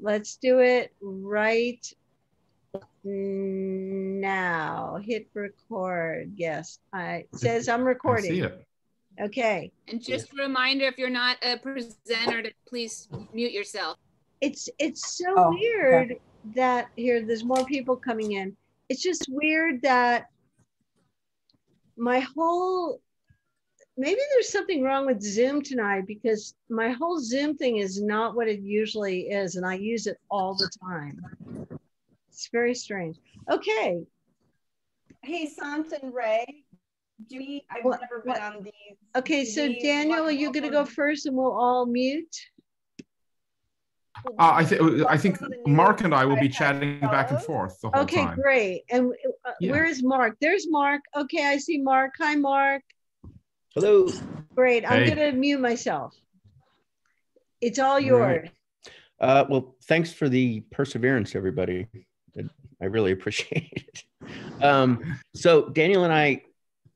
Let's do it right now. Hit record. Yes, I it says I'm I recording. see it. Okay. And just a reminder, if you're not a presenter, to please mute yourself. It's it's so Oh, okay. weird that here there's more people coming in. It's just weird that my whole maybe there's something wrong with Zoom tonight because my whole Zoom thing is not what it usually is and I use it all the time. It's very strange. Okay, Hey, Sant and Ray, do we, I've What- never what- been on these. okay, so we Daniel, are you gonna go first and we'll all mute? Uh, I think I think Welcome to the New Mark and I will be chatting back and forth the whole Okay, time. Okay, great. And uh, Yeah. where is Mark? There's Mark. Okay, I see Mark. Hi, Mark. Hello. Great. I'm Hey. gonna mute myself. It's all yours. Uh, well, thanks for the perseverance, everybody. I really appreciate it. Um, so Daniel and I,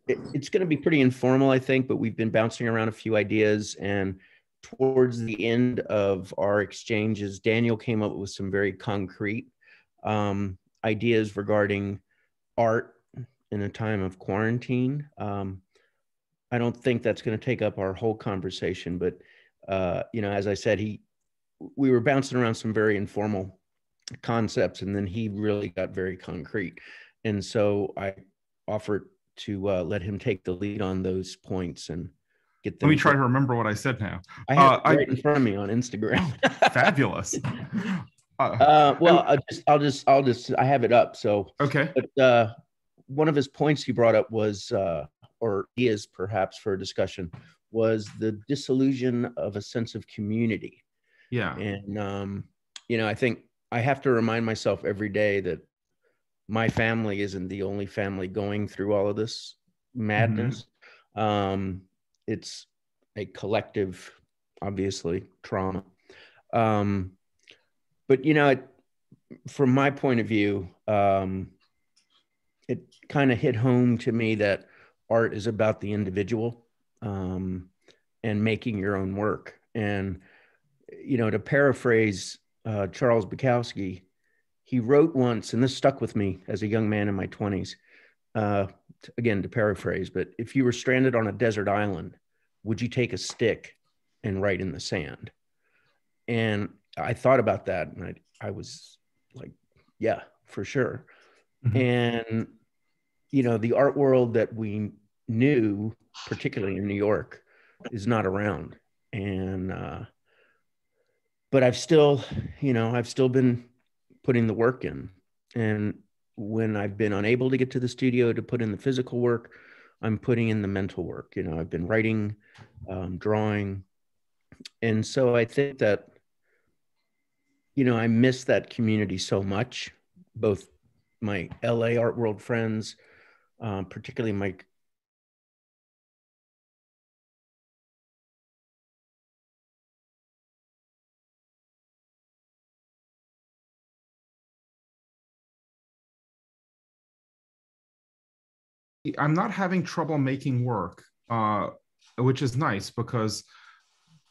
it- it's going to be pretty informal, I think, but we've been bouncing around a few ideas, and towards the end of our exchanges, Daniel came up with some very concrete um, ideas regarding art in a time of quarantine. Um, I don't think that's going to take up our whole conversation, but uh, you know, as I said, he we were bouncing around some very informal concepts, and then he really got very concrete. And so I offered to uh, let him take the lead on those points and get them. Let me try to remember what I said now. I have uh, it I- right in front of me on Instagram. Fabulous. Uh, uh, well, I'll just, I'll just, I'll just, I have it up. So, okay. but uh, one of his points he brought up was, uh, or is perhaps for a discussion, was the disillusion of a sense of community. Yeah. And um, you know, I think I have to remind myself every day that my family isn't the only family going through all of this madness. Um, it's a collective, obviously, trauma. Um, but you know, it, from my point of view, um, it kind of hit home to me that art is about the individual um, and making your own work. And you know, to paraphrase uh, Charles Bukowski, he wrote once, and this stuck with me as a young man in my 20s. Uh, again, to paraphrase, but if you were stranded on a desert island, would you take a stick and write in the sand? And I thought about that, and I, I was like, yeah, for sure. Mhm. And, you know, the art world that we knew, particularly in New York, is not around. And, uh, but I've still, you know, I've still been putting the work in. And when I've been unable to get to the studio to put in the physical work, I'm putting in the mental work. You know, I've been writing, um, drawing. And so I think that, you know, I miss that community so much, both my LA art world friends, um, particularly my I'm not having trouble making work, uh, which is nice because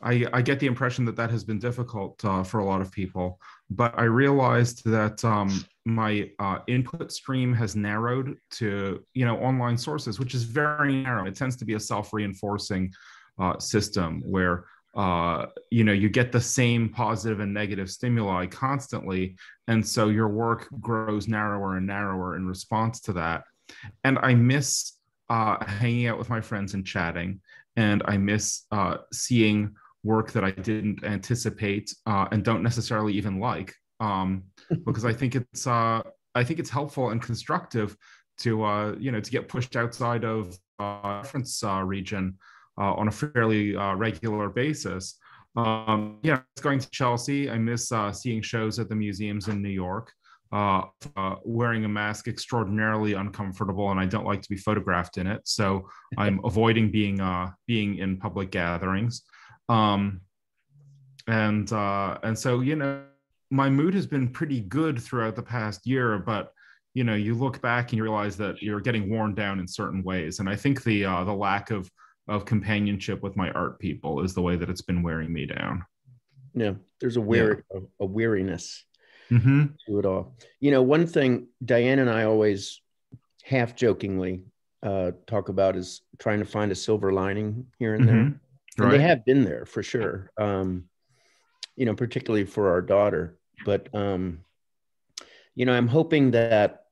I, I get the impression that that has been difficult uh, for a lot of people. But I realized that um, my uh, input stream has narrowed to you know online sources, which is very narrow. It tends to be a self-reinforcing uh, system where uh, you know you get the same positive and negative stimuli constantly, and so your work grows narrower and narrower in response to that and I miss uh, hanging out with my friends and chatting, and I miss uh, seeing work that I didn't anticipate uh, and don't necessarily even like, um, because I think it's uh, I think it's helpful and constructive to uh, you know to get pushed outside of uh, reference uh, region uh, on a fairly uh, regular basis. Um, yeah, it's going to Chelsea. I miss uh, seeing shows at the museums in New York uh, uh, wearing a mask extraordinarily uncomfortable, and I don't like to be photographed in it. So I'm avoiding being uh, being in public gatherings. Um, and uh, and so you know, my mood has been pretty good throughout the past year, but you know, you look back and you realize that you're getting worn down in certain ways. And I think the uh, the lack of of companionship with my art people is the way that it's been wearing me down. Yeah, there's a weary a, a weariness hmm to it all. You know, one thing Diane and I always half jokingly uh, talk about is trying to find a silver lining here and there. And Right. they have been there for sure. Um, you know, particularly for our daughter. But um, you know, I'm hoping that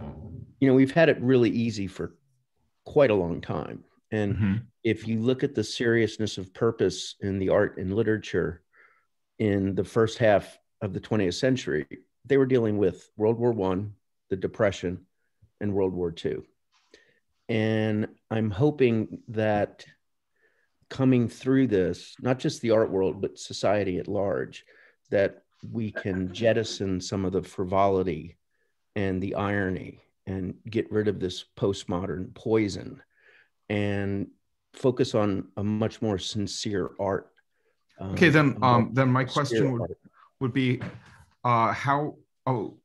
you know we've had it really easy for quite a long time, and Mhm. if you look at the seriousness of purpose in the art and literature in the first half of the 20th century, they were dealing with World War One, the Depression, and World War Two. And I'm hoping that coming through this, not just the art world, but society at large, that we can jettison some of the frivolity and the irony and get rid of this postmodern poison and focus on a much more sincere art. um, Okay, then um, then my question would, art. would be uh, how oh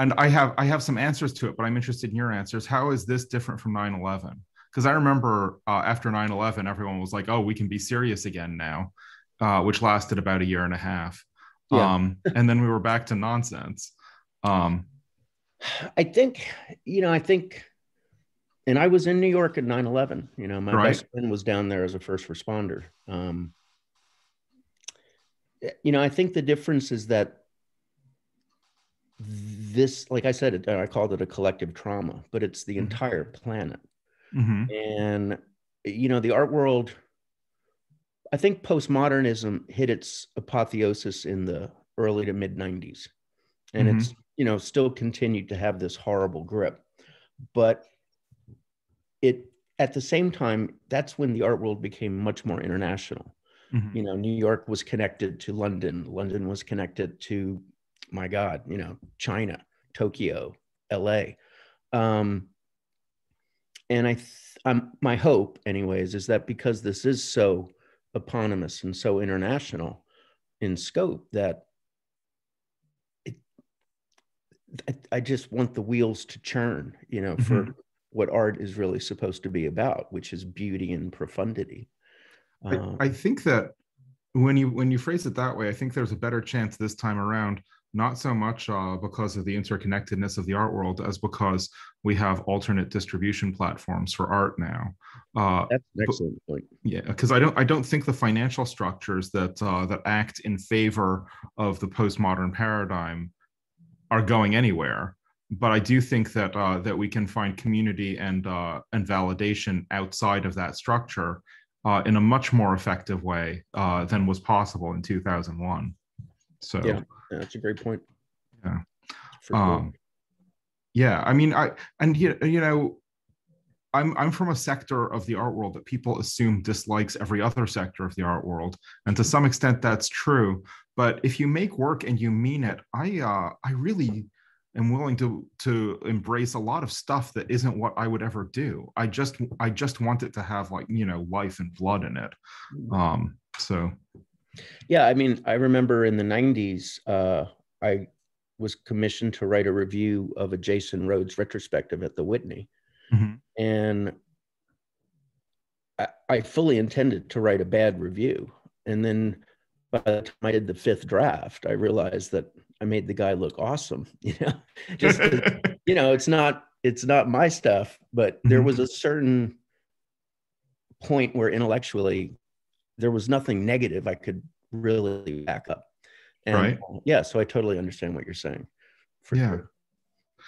and I have I have some answers to it, but I'm interested in your answers. How is this different from 9/11? Because I remember uh, after 9/11, everyone was like, "Oh, we can be serious again now," uh, which lasted about a year and a half. Yeah. Um, and then we were back to nonsense. Um, I think, you know, I think, and I was in New York at 9 11. You know, my Right. best friend was down there as a first responder. Um, you know, I think the difference is that this, like I said, I called it a collective trauma, but it's the Mhm. entire planet. Mhm. And, you know, the art world, I think postmodernism hit its apotheosis in the early to mid 90s. And Mhm. it's, you know, still continued to have this horrible grip. But it, at the same time, that's when the art world became much more international. Mhm. You know, New York was connected to London, London was connected to, my God, you know, China, Tokyo, LA. Um, and I, th- um, my hope, anyways, is that because this is so eponymous and so international in scope, that it, I, I just want the wheels to churn, you know, for what art is really supposed to be about, which is beauty and profundity. I, Um, I think that when you when you phrase it that way, I think there's a better chance this time around. Not so much uh, because of the interconnectedness of the art world, as because we have alternate distribution platforms for art now. Uh, that's an excellent point. yeah, because I don't I don't think the financial structures that uh, that act in favor of the postmodern paradigm are going anywhere. But I do think that uh, that we can find community and uh, and validation outside of that structure uh, in a much more effective way uh, than was possible in 2001. So Yeah. Yeah, that's a great point. Yeah. Sure. um, yeah, I mean, I and you, you know, I'm I'm from a sector of the art world that people assume dislikes every other sector of the art world, and to some extent that's true. But if you make work and you mean it, I uh, I really am willing to to embrace a lot of stuff that isn't what I would ever do. I just I just want it to have like you know life and blood in it. Um, so Yeah, I mean, I remember in the 90s, uh, I was commissioned to write a review of a Jason Rhoades retrospective at the Whitney. Mhm. And I, I fully intended to write a bad review. And then by the time I did the fifth draft, I realized that I made the guy look awesome. You know, just, you know, it's not it's not my stuff, but there Mhm. was a certain point where intellectually there was nothing negative I could really back up. And Right. yeah, so I totally understand what you're saying. For Yeah. sure.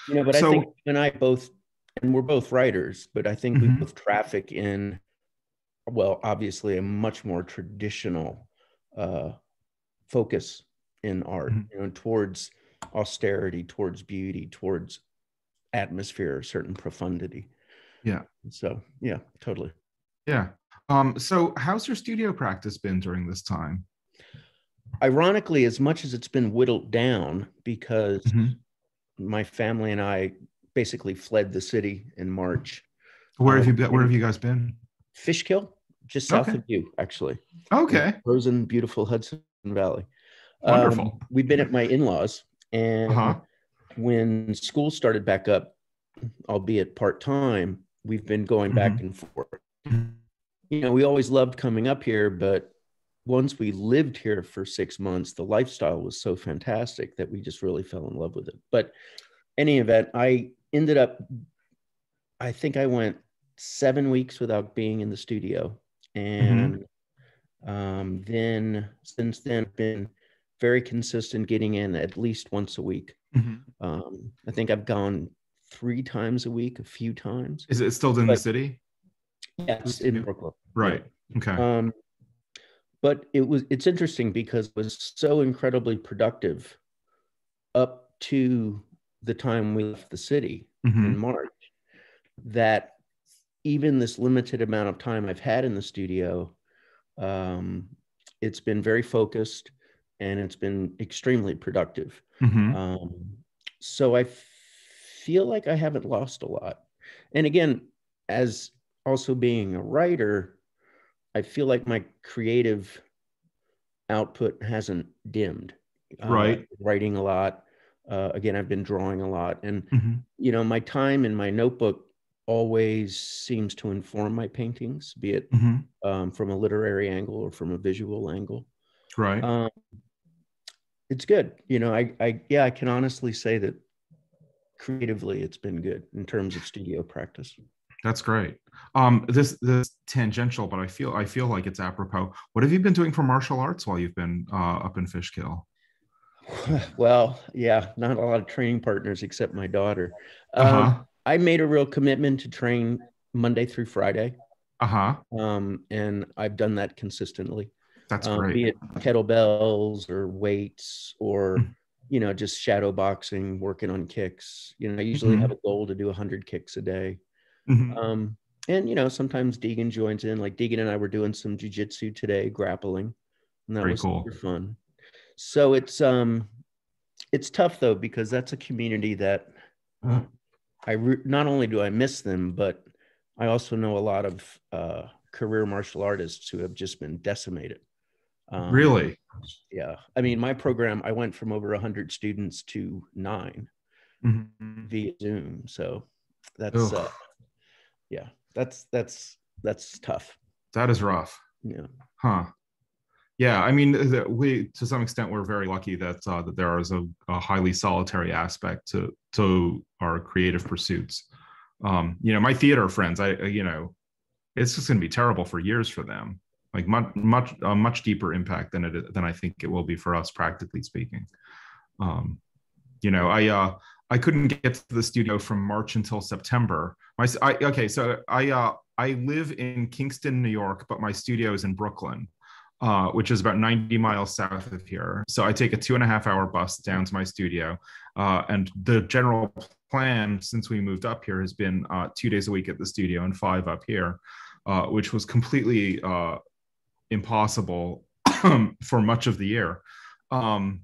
You know, but So- I think you and I both, and we're both writers, but I think Mhm. we both traffic in, well, obviously a much more traditional uh, focus in art, Mhm. you know, towards austerity, towards beauty, towards atmosphere, certain profundity. Yeah. So yeah, totally. yeah. Um, so how's your studio practice been during this time? Ironically, as much as it's been whittled down because Mhm. my family and I basically fled the city in March. Where have Um, you been, where have you guys been? Fishkill, just south Okay. of you, actually. Okay. Frozen, beautiful Hudson Valley. Wonderful. Um, we've been at my in-laws, and Uh-huh. when school started back up, albeit part-time, we've been going back Mhm. and forth. You know, we always loved coming up here, but once we lived here for six months, the lifestyle was so fantastic that we just really fell in love with it. But any event, I ended up, I think I went seven weeks without being in the studio. And um, then since then, been very consistent getting in at least once a week. Mhm. Um, I think I've gone three times a week, a few times. Is it still in the city? Yes, in Brooklyn. Right. Okay. Um, but it was it's interesting because it was so incredibly productive up to the time we left the city Mhm. in March that even this limited amount of time I've had in the studio, um, it's been very focused and it's been extremely productive. Mhm. Um, so I feel like I haven't lost a lot. And again, as also being a writer, I feel like my creative output hasn't dimmed. Uh, Right. writing a lot. Uh, again, I've been drawing a lot. And, Mhm. you know, my time in my notebook always seems to inform my paintings, be it Mhm. um, from a literary angle or from a visual angle. Right. Um, it's good. You know, I, I, yeah, I can honestly say that creatively it's been good in terms of studio practice. That's great. Um, this this tangential, but I feel I feel like it's apropos. What have you been doing for martial arts while you've been uh, up in Fishkill? well, yeah, not a lot of training partners except my daughter. Um, Uh-huh. I made a real commitment to train Monday through Friday, Uh huh. um, and I've done that consistently. That's um, great. be it kettlebells or weights or Mm. you know just shadow boxing working on kicks you know i usually Mhm. have a goal to do 100 kicks a day Mhm. um, and you know sometimes deegan joins in like deegan and i were doing some jujitsu today grappling and that Very was cool. super fun so it's um it's tough though because that's a community that i re- not only do i miss them but i also know a lot of uh, career martial artists who have just been decimated um, really? yeah i mean my program i went from over 100 students to nine Mhm. via zoom so that's uh, yeah that's that's that's tough That is rough. yeah Huh. Yeah, I mean, the, we to some extent we're very lucky that uh, that there is a, a highly solitary aspect to to our creative pursuits. Um, you know, my theater friends, I I- you know, it's just going to be terrible for years for them. Like much much a much deeper impact than it than I think it will be for us, practically speaking. Um, you know, I uh, I couldn't get to the studio from March until September. My I, okay, so I uh, I live in Kingston, New York, but my studio is in Brooklyn, uh, which is about 90 miles south of here. So I take a two and a half hour bus down to my studio, uh, and the general plan since we moved up here has been uh, two days a week at the studio and five up here, uh, which was completely uh, impossible for much of the year. Um,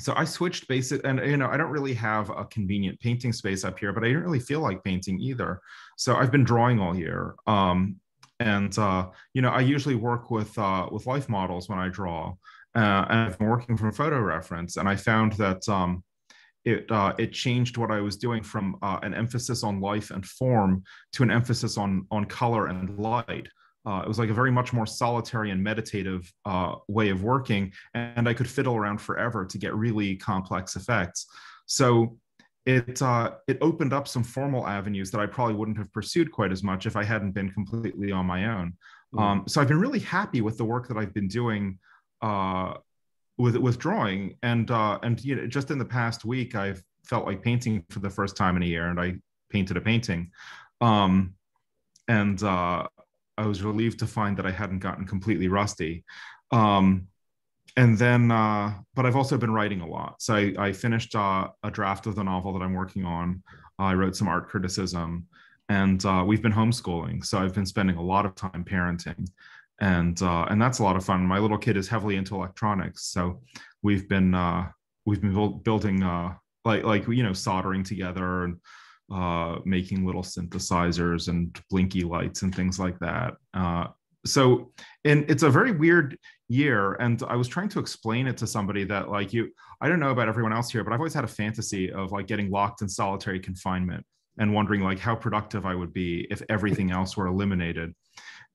so I switched basic, and you know, I don't really have a convenient painting space up here, but I didn't really feel like painting either. So I've been drawing all year, um, and uh, you know, I usually work with uh, with life models when I draw, uh, and I've been working from photo reference, and I found that um, it uh, it changed what I was doing from uh, an emphasis on life and form to an emphasis on on color and light. Uh, it was like a very much more solitary and meditative uh, way of working, and I could fiddle around forever to get really complex effects. So it uh, it opened up some formal avenues that I probably wouldn't have pursued quite as much if I hadn't been completely on my own. Um, so I've been really happy with the work that I've been doing uh, with with drawing, and uh, and you know, just in the past week, I've felt like painting for the first time in a year, and I painted a painting, um, and uh, I was relieved to find that I hadn't gotten completely rusty. Um, and then, uh, but I've also been writing a lot. So I, I finished uh, a draft of the novel that I'm working on. I wrote some art criticism, and uh, we've been homeschooling. So I've been spending a lot of time parenting, and uh, and that's a lot of fun. My little kid is heavily into electronics, so we've been uh, we've been build, building like like you know soldering together and uh, making little synthesizers and blinky lights and things like that. Uh, so, and it's a very weird year. And I was trying to explain it to somebody that, like, you, I don't know about everyone else here, but I've always had a fantasy of like getting locked in solitary confinement and wondering like how productive I would be if everything else were eliminated.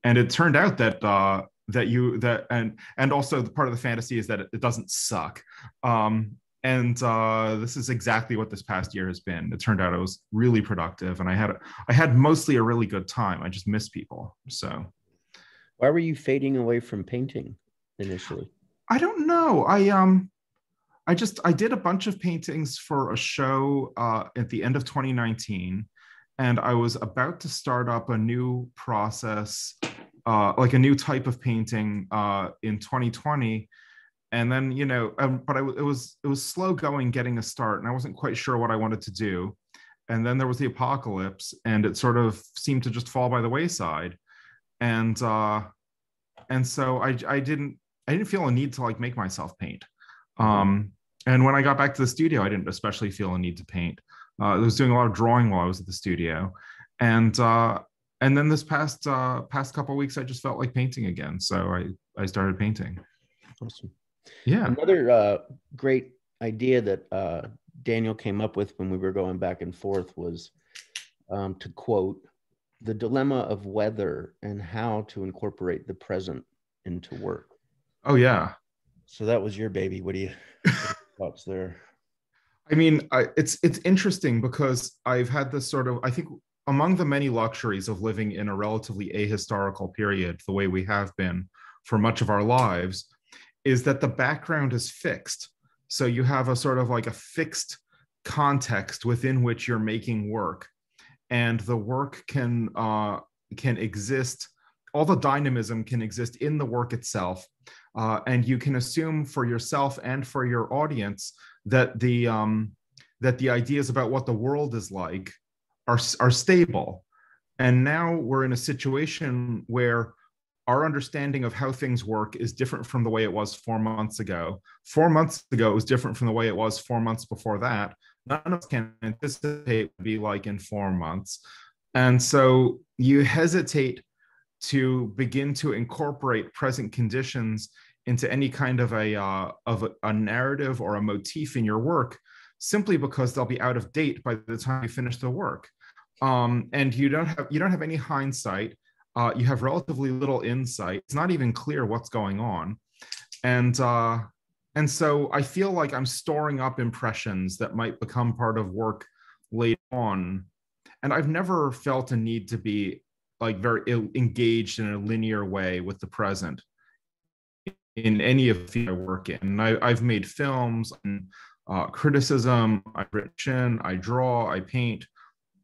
And it turned out that uh, that you that and and also the part of the fantasy is that it, it doesn't suck um and uh this is exactly what this past year has been it turned out it was really productive and i had i had mostly a really good time i just miss people so Why were you fading away from painting initially? I don't know. I um I just I did a bunch of paintings for a show uh, at the end of 2019, and I was about to start up a new process, uh, like a new type of painting uh, in 2020. And then you know, um, but I, it was it was slow going getting a start, and I wasn't quite sure what I wanted to do. And then there was the apocalypse, and it sort of seemed to just fall by the wayside. And uh, and so I I didn't I didn't feel a need to like make myself paint. Um, and when I got back to the studio, I didn't especially feel a need to paint. Uh, I was doing a lot of drawing while I was at the studio, and uh, and then this past uh, past couple weeks, I just felt like painting again. So I I started painting. Awesome. Yeah. Another uh, great idea that uh, Daniel came up with when we were going back and forth was um, to quote the dilemma of weather and how to incorporate the present into work. Oh yeah. So that was your baby. What do you thoughts there? I mean, I, it's it's interesting because I've had this sort of I think among the many luxuries of living in a relatively ahistorical period, the way we have been for much of our lives, is that the background is fixed. So you have a sort of like a fixed context within which you're making work, and the work can uh, can exist. All the dynamism can exist in the work itself, uh, and you can assume for yourself and for your audience that the um, that the ideas about what the world is like are are stable. And now we're in a situation where our understanding of how things work is different from the way it was four months ago. Four months ago, it was different from the way it was four months before that. None of us can anticipate be like in four months. And so you hesitate to begin to incorporate present conditions into any kind of a uh, of a, a narrative or a motif in your work simply because they'll be out of date by the time you finish the work um, and you don't have you don't have any hindsight uh, you have relatively little insight it's not even clear what's going on and uh, and so i feel like i'm storing up impressions that might become part of work later on and i've never felt a need to be like very engaged in a linear way with the present in any of the I work in. And I, have made films and uh, criticism, I've written, I draw, I paint,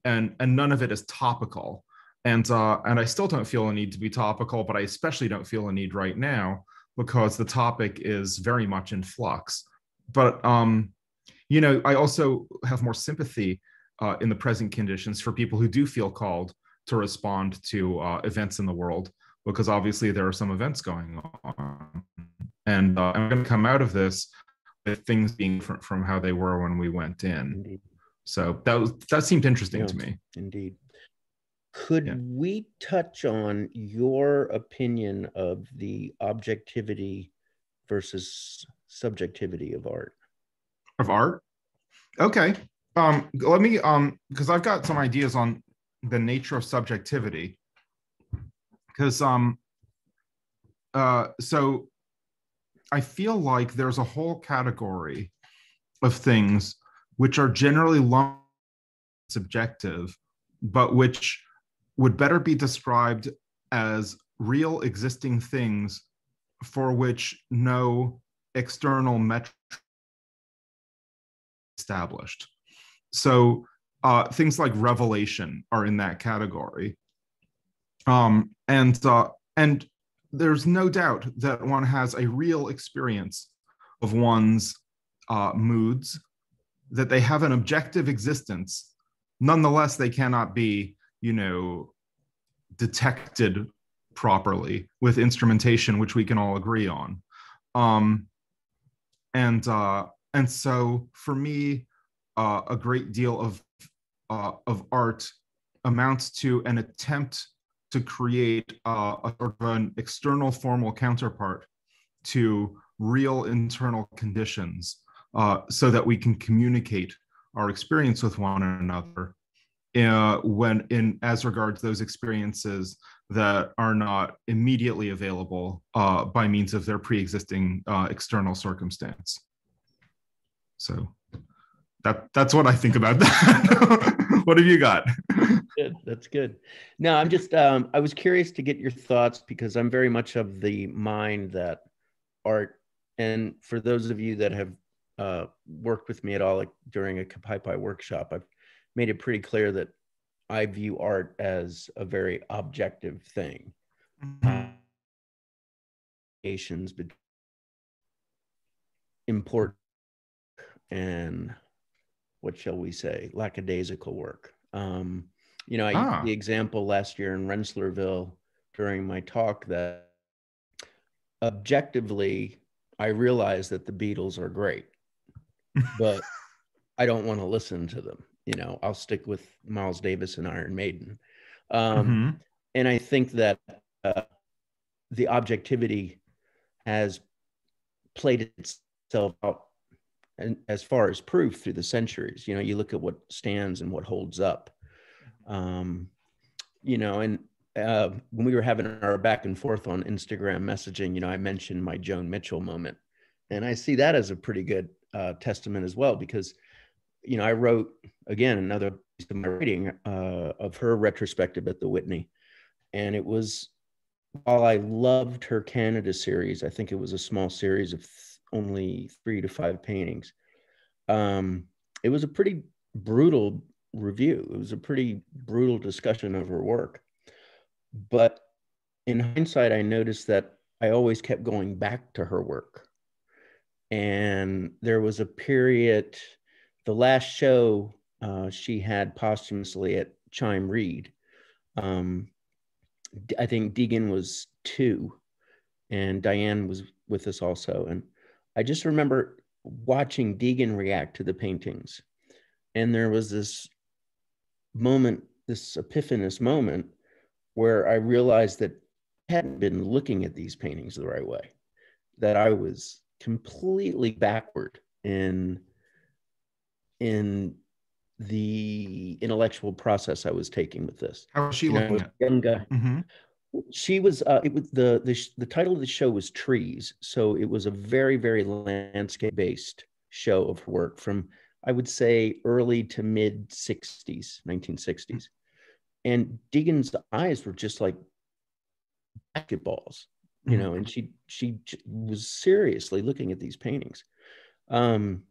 and and none of it is topical. And uh, and I still don't feel a need to be topical, but I especially don't feel a need right now because the topic is very much in flux. But um, you know, I also have more sympathy uh, in the present conditions for people who do feel called to respond to uh, events in the world because obviously there are some events going on. And uh, I'm going to come out of this with things being different from how they were when we went in. Indeed. So that was that seemed interesting Yeah. to me. Indeed. Could Yeah. we touch on your opinion of the objectivity versus subjectivity of art? Of art. Okay. Um, let me um because I've got some ideas on the nature of subjectivity. Because um uh so I feel like there's a whole category of things which are generally lumped subjective, but which would better be described as real existing things for which no external metric established. So uh, things like revelation are in that category. Um, and uh, and there's no doubt that one has a real experience of one's uh, moods, that they have an objective existence. Nonetheless, they cannot be, you know, detected properly with instrumentation, which we can all agree on. Um, and uh, and so for me, uh, a great deal of uh, of art amounts to an attempt to create uh, a sort of an external formal counterpart to real internal conditions uh, so that we can communicate our experience with one another uh, when in as regards those experiences that are not immediately available uh, by means of their pre-existing uh, external circumstance. So that that's what I think about that. what have you got? good. That's good. No, I'm just um, I was curious to get your thoughts because I'm very much of the mind that art, and for those of you that have uh, worked with me at all like during a Kipaipai workshop, I've made it pretty clear that I view art as a very objective thing. Mm-hmm. but important and what shall we say, lackadaisical work. Um, you know, I ah. used the example last year in Rensselaerville during my talk that objectively, I realize that the Beatles are great, but I don't want to listen to them. You know, I'll stick with Miles Davis and Iron Maiden. Um, mm-hmm. And I think that uh, the objectivity has played itself out and as far as proof through the centuries you know you look at what stands and what holds up um, you know and uh, when we were having our back and forth on instagram messaging you know i mentioned my joan mitchell moment and i see that as a pretty good uh, testament as well because you know i wrote again another piece of my writing uh, of her retrospective at the whitney and it was while i loved her canada series i think it was a small series of only three to five paintings. Um, it was a pretty brutal review. It was a pretty brutal discussion of her work. But in hindsight, I noticed that I always kept going back to her work. And there was a period, the last show uh, she had posthumously at Chime Reed. Um, I think Deegan was two, and Diane was with us also. And I just remember watching Deegan react to the paintings. And there was this moment, this epiphanous moment, where I realized that I hadn't been looking at these paintings the right way, that I was completely backward in in the intellectual process I was taking with this. How was she you looking know, at? Young guy. Mm-hmm she was uh, it was the, the the title of the show was trees so it was a very very landscape based show of her work from i would say early to mid 60s 1960s and deegan's eyes were just like basketballs you know and she she was seriously looking at these paintings um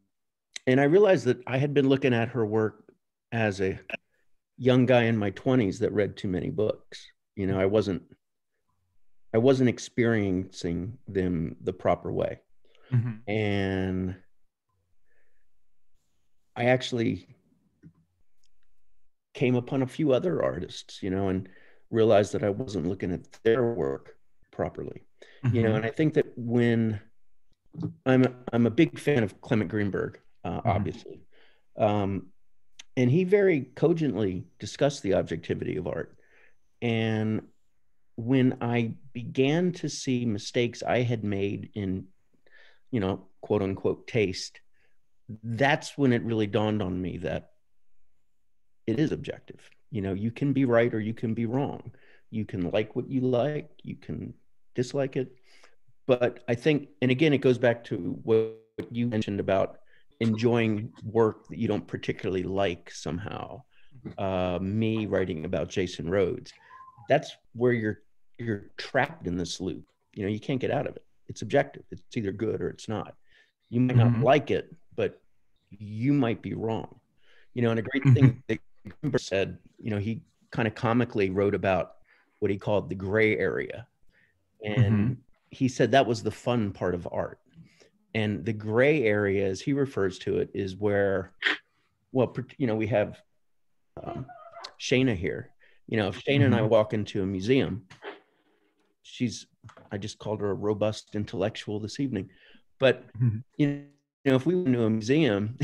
and i realized that i had been looking at her work as a young guy in my 20s that read too many books you know i wasn't i wasn't experiencing them the proper way mm-hmm. and i actually came upon a few other artists you know and realized that i wasn't looking at their work properly mm-hmm. you know mm-hmm. and i think that when i'm i'm a big fan of clement greenberg uh, mm-hmm. obviously um, and he very cogently discussed the objectivity of art and when I began to see mistakes I had made in, you know, quote unquote taste, that's when it really dawned on me that it is objective. You know, you can be right or you can be wrong. You can like what you like, you can dislike it. But I think, and again, it goes back to what you mentioned about enjoying work that you don't particularly like somehow. Mm-hmm. Uh, me writing about Jason Rhoades, that's where you're you're trapped in this loop. You know, you can't get out of it. It's objective. It's either good or it's not. You might not mm-hmm. like it, but you might be wrong. You know, and a great mm-hmm. thing that Greenberg said, you know, he kind of comically wrote about what he called the gray area. And mm-hmm. he said that was the fun part of art. And the gray area, as he refers to it, is where, well, you know, we have um, Shana here. You know, if Shana and I mm-hmm. walk into a museum she's I just called her a robust intellectual this evening. But mm-hmm. you know, if we went to a museum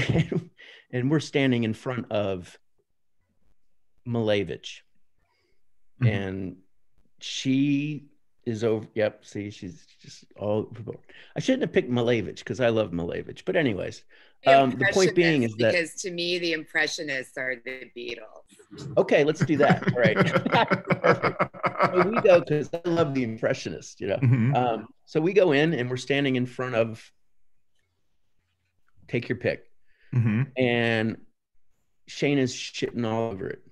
and we're standing in front of Malevich, mm-hmm. and she is over. Yep. See, she's just all. I shouldn't have picked Malevich because I love Malevich. But anyways, um, the point being is that because to me the Impressionists are the Beatles. Okay, let's do that. All right. So we go because I love the Impressionists. You know. Mhm. Um, so we go in and we're standing in front of. Take your pick, Mhm. and Shane is shitting all over it.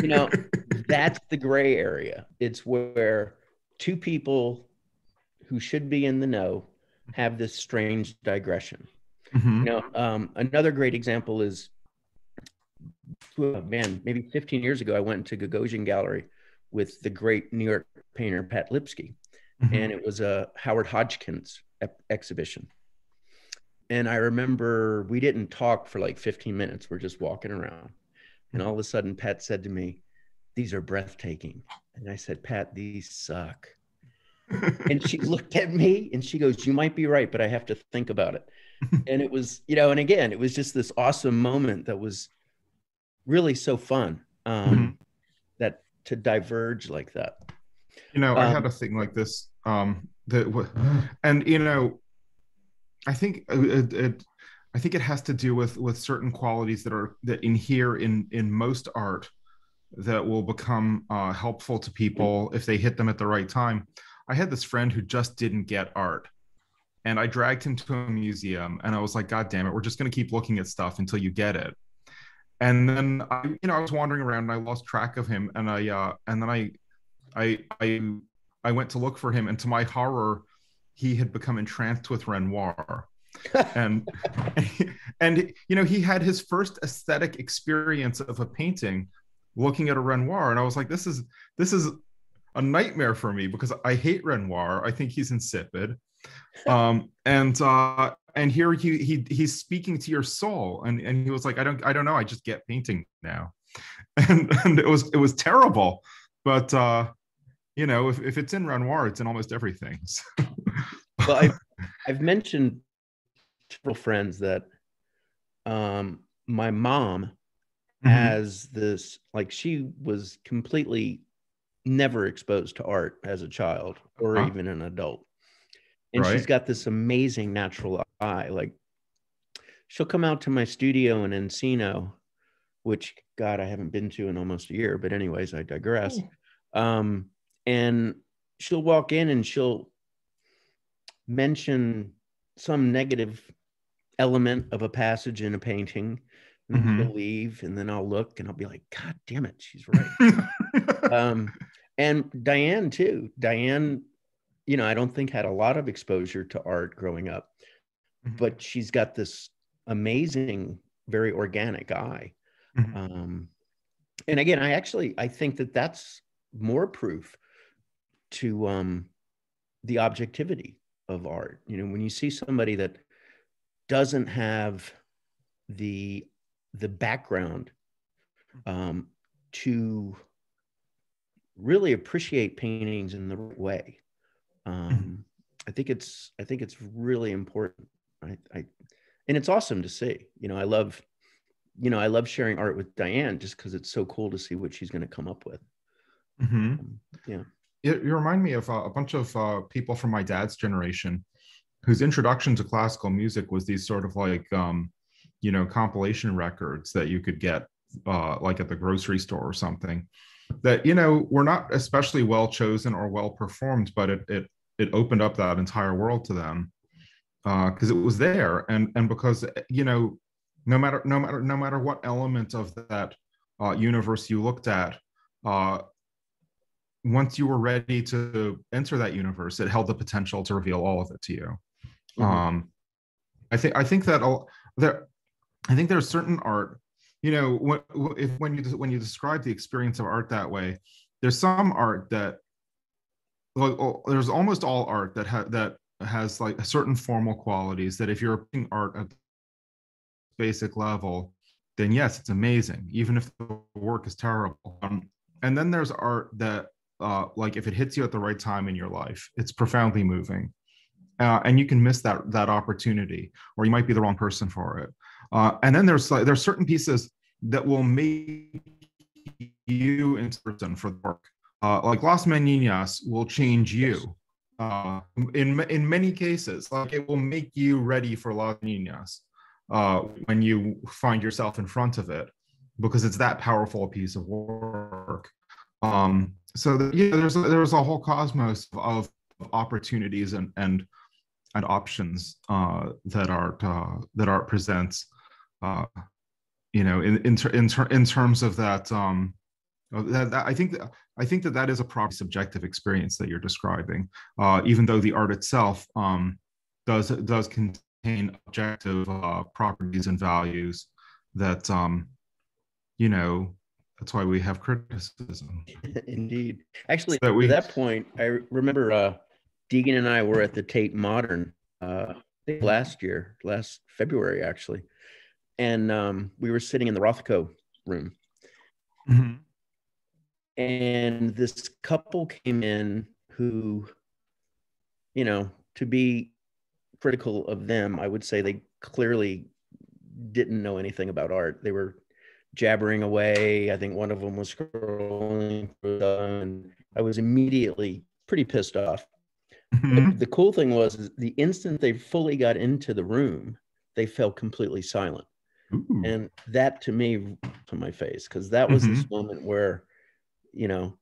You know, that's the gray area. It's where two people who should be in the know have this strange digression. Mhm. You know, um, another great example is, oh, man, maybe 15 years ago, I went to Gagosian Gallery with the great New York painter Pat Lipsky, Mhm. and it was a Howard Hodgkins ep- exhibition. And I remember we didn't talk for like 15 minutes. We're just walking around. And all of a sudden, Pat said to me, These are breathtaking. And I said, Pat, these suck. And she looked at me and she goes, You might be right, but I have to think about it. And it was, you know, and again, it was just this awesome moment that was really so fun um, that to diverge like that. You know, I Um, had a thing like this. Um, that w- and you know, I think uh, it, it, I think it has to do with with certain qualities that are that inhere in in most art that will become uh, helpful to people if they hit them at the right time. I had this friend who just didn't get art, and I dragged him to a museum, and I was like, "God damn it, we're just going to keep looking at stuff until you get it." And then I, you know, I was wandering around, and I lost track of him, and I uh, and then I I I I went to look for him, and to my horror, he had become entranced with Renoir, and and you know he had his first aesthetic experience of a painting, looking at a Renoir, and I was like, this is this is a nightmare for me because I hate Renoir. I think he's insipid, um, and uh, and here he he he's speaking to your soul, and and he was like, I don't I don't know, I just get painting now, and and it was it was terrible, but. uh you know, if, if it's in Renoir, it's in almost everything. So. well, I've, I've mentioned several friends that um, my mom Mhm. has this, like, she was completely never exposed to art as a child or Uh-huh. even an adult. And she's got this amazing natural eye. Like, she'll come out to my studio in Encino, which, God, I haven't been to in almost a year. But, anyways, I digress. Um, and she'll walk in and she'll mention some negative element of a passage in a painting and Mhm. she'll leave and then i'll look and i'll be like god damn it she's right um, and diane too diane you know i don't think had a lot of exposure to art growing up Mhm. but she's got this amazing very organic eye Mhm. um, and again i actually i think that that's more proof to um, the objectivity of art you know when you see somebody that doesn't have the the background um, to really appreciate paintings in the right way. Um, i think it's i think it's really important. I, I and it's awesome to see. You know i love you know i love sharing art with diane just because it's so cool to see what she's going to come up with. Mhm. Um, yeah. You, you remind me of uh, a bunch of uh, people from my dad's generation whose introduction to classical music was these sort of like, um, you know, compilation records that you could get uh, like at the grocery store or something that, you know, were not especially well chosen or well performed, but it, it, it opened up that entire world to them because it was there. And, and because, you know, no matter, no matter, no matter what element of that uh, universe you looked at, uh, once you were ready to enter that universe, it held the potential to reveal all of it to you. Mhm. Um, I think I think that all there, I think there's certain art. You know, when if when you when you describe the experience of art that way, there's some art that oh, there's almost all art that ha- that has like certain formal qualities that if you're approaching art at basic level, then yes, it's amazing, even if the work is terrible. Um, and then there's art that uh, like if it hits you at the right time in your life, it's profoundly moving. Uh, and you can miss that that opportunity, or you might be the wrong person for it. Uh, and then there's like there's certain pieces that will make you in person for the work. uh, like Las Meninas will change you uh, in in many cases. Like it will make you ready for Las Meninas uh, when you find yourself in front of it, because it's that powerful a piece of work. Um, so the, yeah, there's a, there's a whole cosmos of opportunities and and and options uh, that art uh, that art presents. Uh, you know, in in ter- in, ter- in terms of that, um, that, that, I think that, I think that that is a proper subjective experience that you're describing, uh, even though the art itself um, does does contain objective uh, properties and values that um, you know that's why we have criticism. Indeed. Actually, So we- to that point, I remember uh, Deegan and I were at the Tate Modern uh, last year, last February, actually. And um, we were sitting in the Rothko room, Mhm. and this couple came in who, you know, to be critical of them, I would say they clearly didn't know anything about art. They were jabbering away. I think one of them was scrolling and I was immediately pretty pissed off. Mhm. The cool thing was the instant they fully got into the room, they fell completely silent. Ooh. And that to me to my face, because that was this moment where, you know,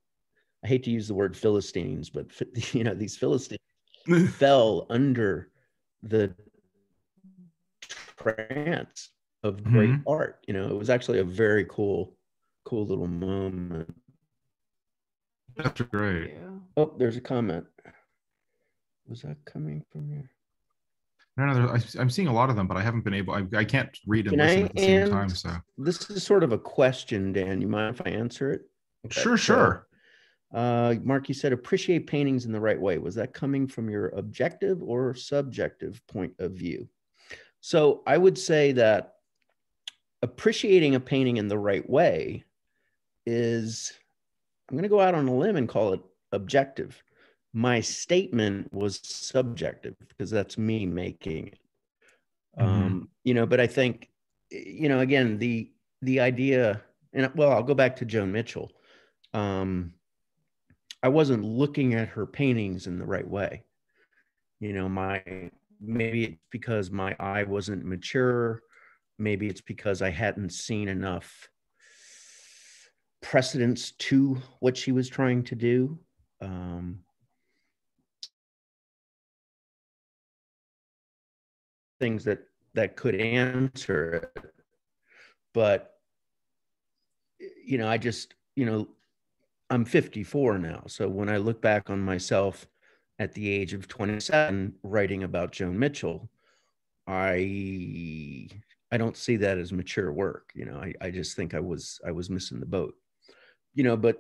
I hate to use the word Philistines, but you know, these Philistines fell under the trance of great Mhm. art. You know, it was actually a very cool, cool little moment. That's great. Oh, there's a comment. Was that coming from you? No, no, there- I, I'm seeing a lot of them, but I haven't been able. I, I can't read and Can listen I at the same time. So This is sort of a question, Dan. You mind if I answer it? Okay, sure, so, sure. Uh, Mark, you said appreciate paintings in the right way. Was that coming from your objective or subjective point of view? So I would say that appreciating a painting in the right way is, I'm going to go out on a limb and call it objective. My statement was subjective because that's me making it. Mhm. Um, you know, but I think, you know, again, the the idea, and well, I'll go back to Joan Mitchell. Um, I wasn't looking at her paintings in the right way. You know, my maybe it's because my eye wasn't mature. Maybe it's because I hadn't seen enough precedence to what she was trying to do. Um, things that that could answer it, but you know, I just you know, I'm 54 now, so when I look back on myself at the age of 27 writing about Joan Mitchell, I I don't see that as mature work. You know, I, I just think I was I was missing the boat. You know, but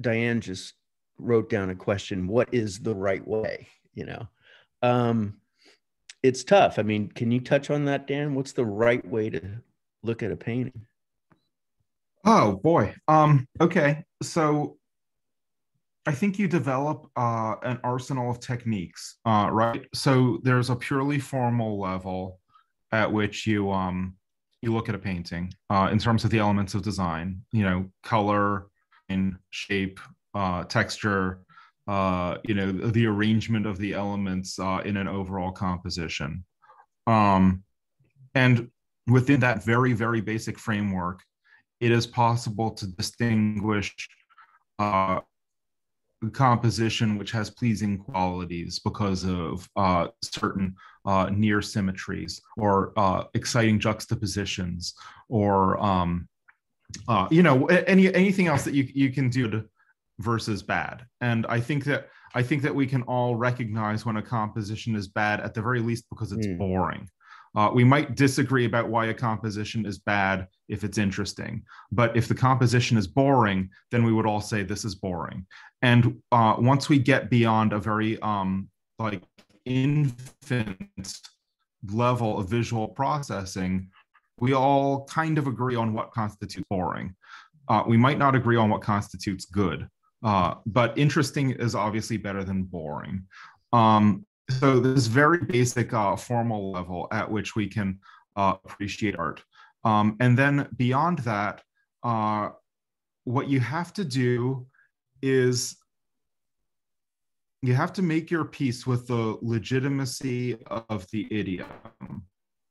Diane just wrote down a question, what is the right way? You know. Um it's tough. I mean, can you touch on that, Dan? What's the right way to look at a painting? Oh boy. Um. Okay. So I think you develop uh, an arsenal of techniques, uh, right? So there's a purely formal level at which you um you look at a painting uh, in terms of the elements of design. You know, color and shape, uh, texture. Uh, you know, the arrangement of the elements uh, in an overall composition. Um, and within that very very basic framework, it is possible to distinguish uh, composition which has pleasing qualities because of uh, certain uh, near symmetries or uh, exciting juxtapositions or um, uh, you know any anything else that you you can do to versus bad. And i think that i think that we can all recognize when a composition is bad at the very least because it's Hmm. boring. Uh, we might disagree about why a composition is bad if it's interesting but if the composition is boring then we would all say this is boring. And uh, once we get beyond a very um, like infant level of visual processing we all kind of agree on what constitutes boring. Uh, we might not agree on what constitutes good uh, but interesting is obviously better than boring um, so this very basic uh, formal level at which we can uh, appreciate art um, and then beyond that uh, what you have to do is you have to make your peace with the legitimacy of the idiom.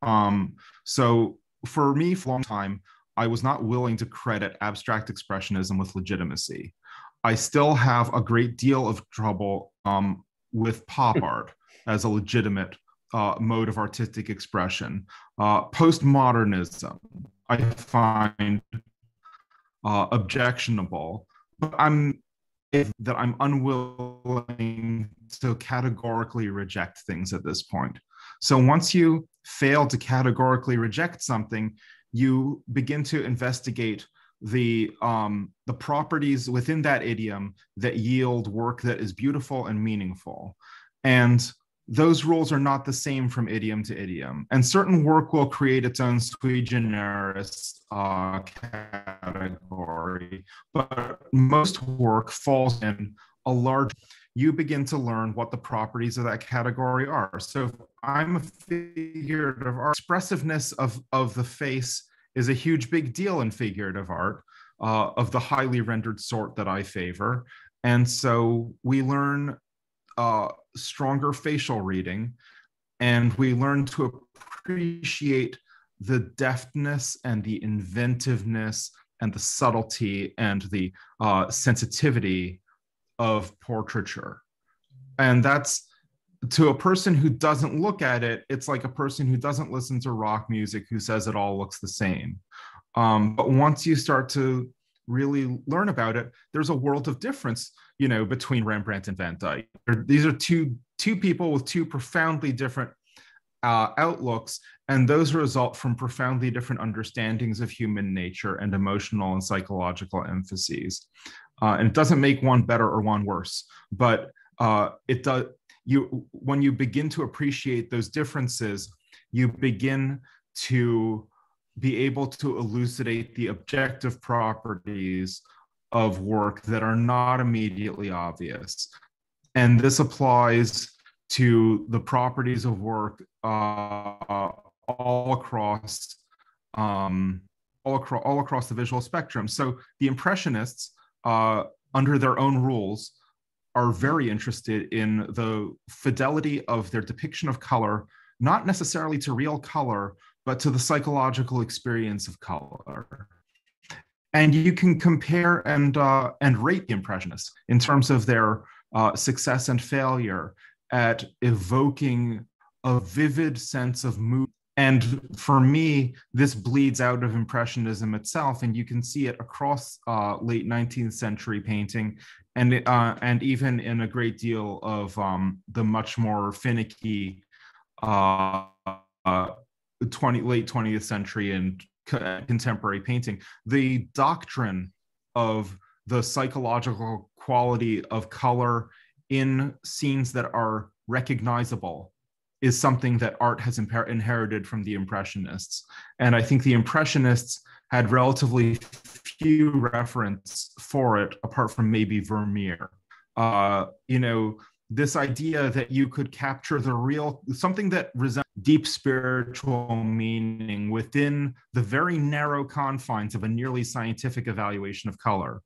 Um, so for me, for a long time, I was not willing to credit abstract expressionism with legitimacy. I still have a great deal of trouble um, with pop art as a legitimate uh, mode of artistic expression. Uh, postmodernism, I find uh, objectionable, but I'm that I'm unwilling to categorically reject things at this point. So once you fail to categorically reject something, you begin to investigate the um, the properties within that idiom that yield work that is beautiful and meaningful. And those rules are not the same from idiom to idiom. And certain work will create its own sui generis uh, category, but most work falls in a large. You begin to learn what the properties of that category are. So I'm a figurative art. Expressiveness of, of the face is a huge big deal in figurative art uh, of the highly rendered sort that I favor. And so we learn uh, stronger facial reading, and we learn to appreciate the deftness and the inventiveness and the subtlety and the uh, sensitivity of portraiture. And that's to a person who doesn't look at it, it's like a person who doesn't listen to rock music who says it all looks the same. Um, but once you start to really learn about it, there's a world of difference, you know, between Rembrandt and Van Dyck. These are two two people with two profoundly different uh, outlooks, and those result from profoundly different understandings of human nature and emotional and psychological emphases. Uh, and it doesn't make one better or one worse, but uh, it does. You when you begin to appreciate those differences, you begin to be able to elucidate the objective properties of work that are not immediately obvious. And this applies to the properties of work uh, all across um, all across all across the visual spectrum. So the impressionists, uh, under their own rules, are very interested in the fidelity of their depiction of color, not necessarily to real color, but to the psychological experience of color. And you can compare and uh, and rate the impressionists in terms of their uh, success and failure at evoking a vivid sense of mood. And for me, this bleeds out of Impressionism itself, and you can see it across uh, late 19th century painting, and uh, and even in a great deal of um, the much more finicky uh, uh 20 late 20th century and contemporary painting the doctrine of the psychological quality of color in scenes that are recognizable is something that art has inherited from the impressionists. And i think the impressionists had relatively few reference for it apart from maybe vermeer. Uh, you know this idea that you could capture the real something that resembles deep spiritual meaning within the very narrow confines of a nearly scientific evaluation of color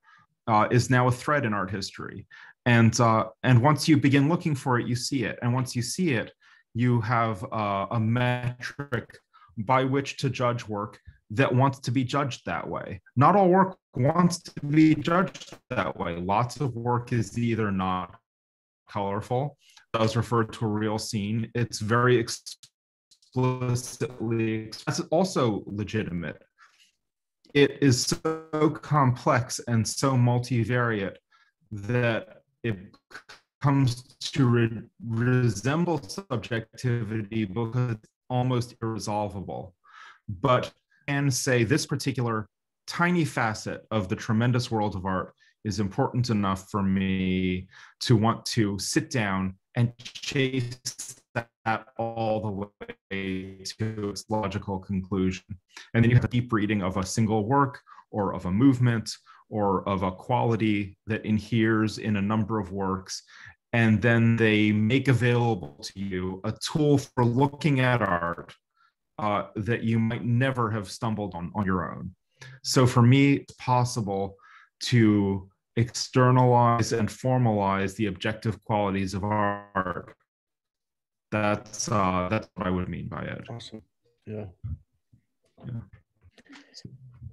uh, is now a thread in art history. And uh, and once you begin looking for it you see it. And once you see it you have uh, a metric by which to judge work that wants to be judged that way not all work wants to be judged that way lots of work is either not colorful, does refer to a real scene. It's very explicitly, that's also legitimate. It is so complex and so multivariate that it comes to re- resemble subjectivity because it's almost irresolvable. But and say this particular tiny facet of the tremendous world of art is important enough for me to want to sit down and chase that all the way to its logical conclusion. And then you have a deep reading of a single work or of a movement or of a quality that inheres in a number of works. And then they make available to you a tool for looking at art uh, that you might never have stumbled on on your own. So for me, it's possible to externalize and formalize the objective qualities of art. That's uh, that's what I would mean by it. Awesome. Yeah. Yeah.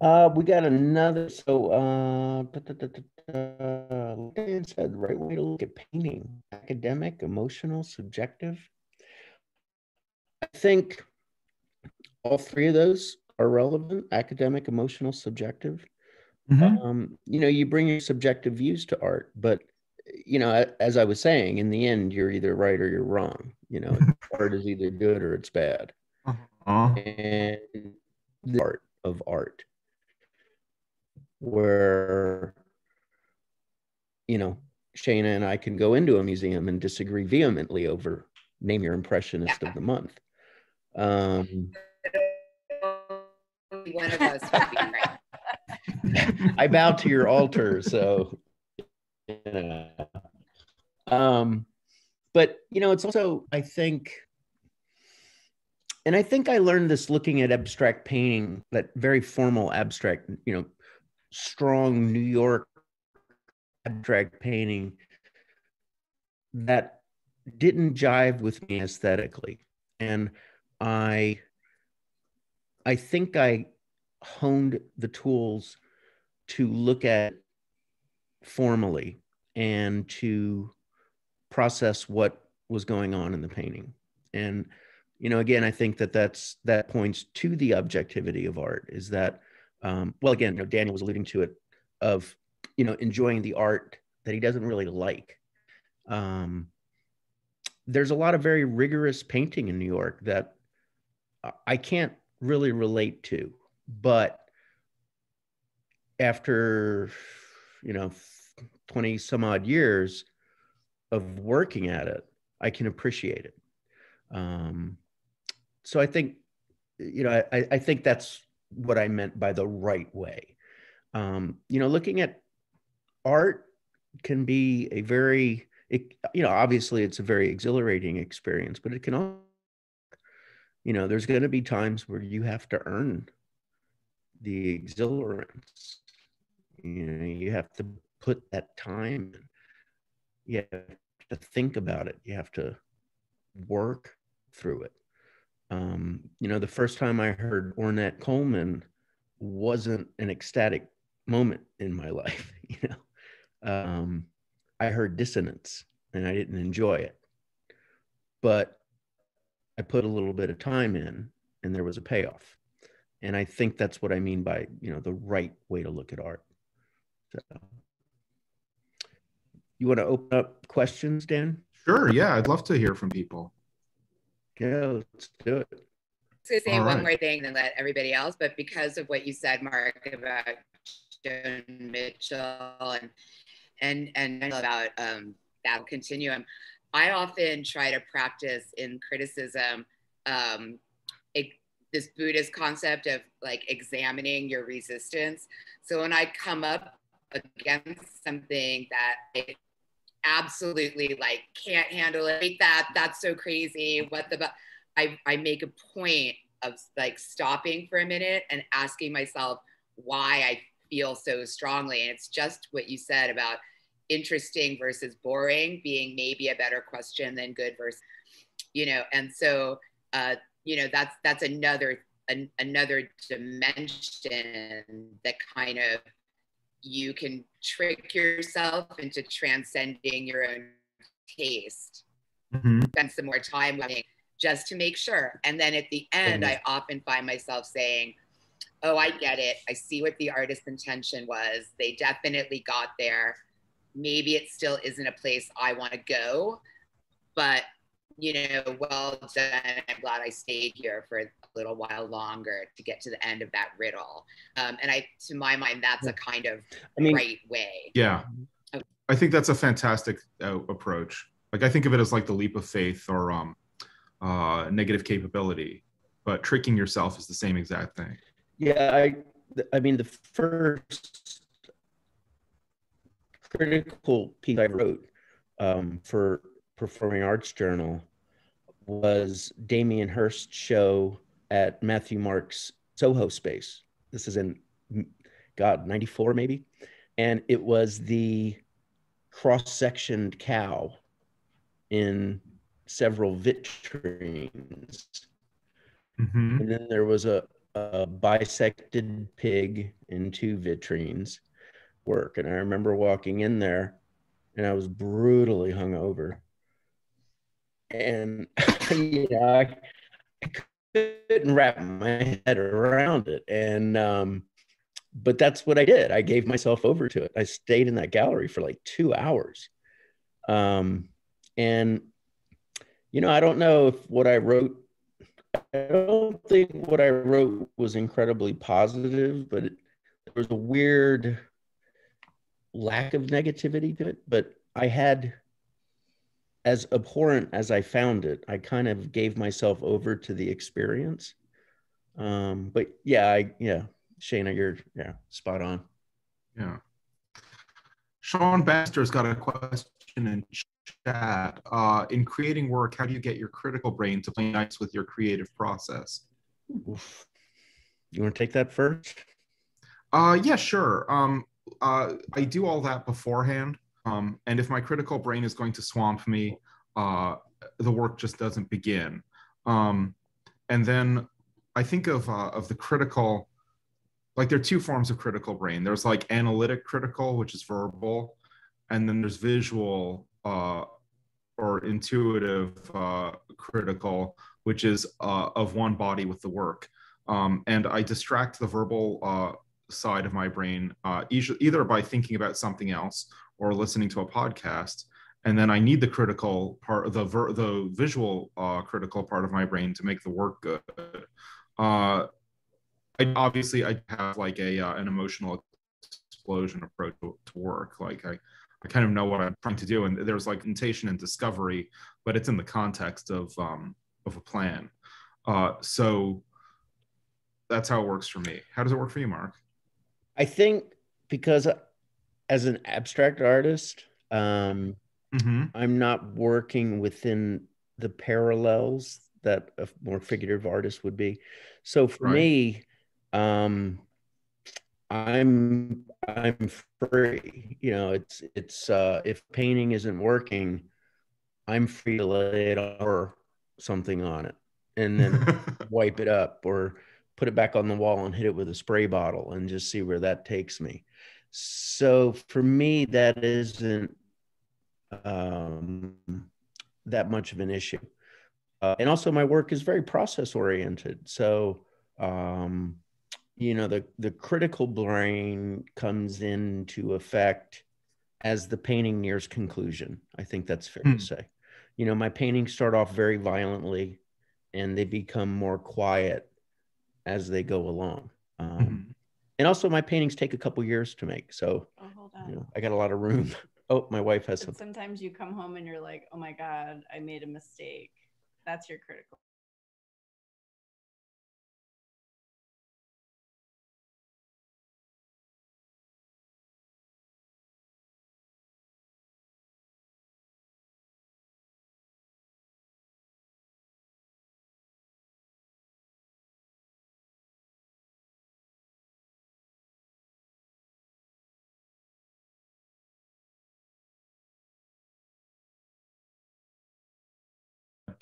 Uh, we got another. So, uh, Dan said, right way to look at painting: academic, emotional, subjective. I think all three of those are relevant: academic, emotional, subjective. Mhm. Um, you know, you bring your subjective views to art, but you know, as I was saying, in the end, you're either right or you're wrong. You know, art is either good or it's bad Uh-huh. and the art of art where you know shana and i can go into a museum and disagree vehemently over name your impressionist of the month um, One of us would be right. i bow to your altar so know. um but you know it's also i think and i think i learned this looking at abstract painting that very formal abstract you know strong new york abstract painting that didn't jive with me aesthetically and i i think i honed the tools to look at formally and to process what was going on in the painting. And you know again i think that that's that points to the objectivity of art is that um, well again you know daniel was alluding to it of you know enjoying the art that he doesn't really like. Um, there's a lot of very rigorous painting in new york that I- i can't really relate to but after you know 20 some odd years of working at it i can appreciate it. Um, so i think you know I, I think that's what i meant by the right way. Um, you know looking at art can be a very it, you know obviously it's a very exhilarating experience but it can also you know there's going to be times where you have to earn the exhilarance you know you have to put that time in. You have to think about it. You have to work through it. Um, you know the first time i heard ornette coleman wasn't an ecstatic moment in my life you know? Um, i heard dissonance and i didn't enjoy it. But i put a little bit of time in and there was a payoff and i think that's what i mean by you know the right way to look at art so you want to open up questions dan Sure. Yeah, I'd love to hear from people. yeah let's do it I was gonna say All one right. more thing and let everybody else, but because of what you said, Mark, about Joan Mitchell and and and about um, that continuum, I often try to practice in criticism um, it, this Buddhist concept of like examining your resistance. So when I come up against something that I absolutely like can't handle it, that that's so crazy. What the bu-" I, I make a point of like stopping for a minute and asking myself why I feel so strongly. And it's just what you said about interesting versus boring being maybe a better question than good versus, you know, and so, uh, you know, that's, that's another, an, another dimension that kind of you can trick yourself into transcending your own taste Mhm. spend some more time just to make sure. And then at the end, I often find myself saying, Oh, I get it. I see what the artist's intention was. They definitely got there. Maybe it still isn't a place I want to go, but you know, well done. I'm glad I stayed here for a little while longer to get to the end of that riddle. Um, and I, to my mind, that's a kind of i mean right way. Yeah. I think that's a fantastic uh, approach. Like I think of it as like the leap of faith or um, uh, negative capability, but tricking yourself is the same exact thing. Yeah, I I mean the first critical piece I wrote um, for Performing Arts Journal was Damien Hirst's show at Matthew Mark's Soho Space. This is in God '94 maybe, and it was the cross-sectioned cow in several vitrines. Mhm. And then there was a, a bisected pig in two vitrines work. And I remember walking in there and I was brutally hungover. And know, I, I couldn't wrap my head around it. And um, but that's what I did. I gave myself over to it. I stayed in that gallery for like two hours. Um, and you know, I don't know if what I wrote I don't think what I wrote was incredibly positive, but it, there was a weird lack of negativity to it. But I had, as abhorrent as I found it, I kind of gave myself over to the experience. Um, but yeah, I yeah, Shana, you're yeah, spot on. Yeah. Sean Baxter's got a question in chat. Uh, in creating work, how do you get your critical brain to play nice with your creative process? Oof. You want to take that first? Uh, yeah, sure. Um, uh, I do all that beforehand. Um, and if my critical brain is going to swamp me, uh, the work just doesn't begin. Um, and then I think of uh, of the critical, like there are two forms of critical brain. There's like analytic critical, which is verbal, and then there's visual uh, or intuitive uh, critical, which is uh, of one body with the work. Um, and I distract the verbal uh, side of my brain uh, either by thinking about something else or listening to a podcast. And then I need the critical part, the ver- the visual uh, critical part of my brain to make the work good. Uh, I, obviously, I have like a uh, an emotional explosion approach to, to work. Like I, I kind of know what I'm trying to do, and there's like intention and discovery, but it's in the context of um, of a plan. Uh, so that's how it works for me. How does it work for you, Mark? I think because as an abstract artist, um, mm-hmm. I'm not working within the parallels that a more figurative artist would be. So for right. me, um, I'm I'm free. You know, it's it's uh, if painting isn't working, I'm free to lay it or something on it and then wipe it up or put it back on the wall and hit it with a spray bottle and just see where that takes me. So for me, that isn't um, that much of an issue. Uh, and also, my work is very process oriented. So um, you know the the critical brain comes into effect as the painting nears conclusion i think that's fair to hmm. say you know my paintings start off very violently and they become more quiet as they go along um, mm-hmm. and also my paintings take a couple years to make so oh, hold on. You know, i got a lot of room oh my wife has some sometimes you come home and you're like oh my god i made a mistake that's your critical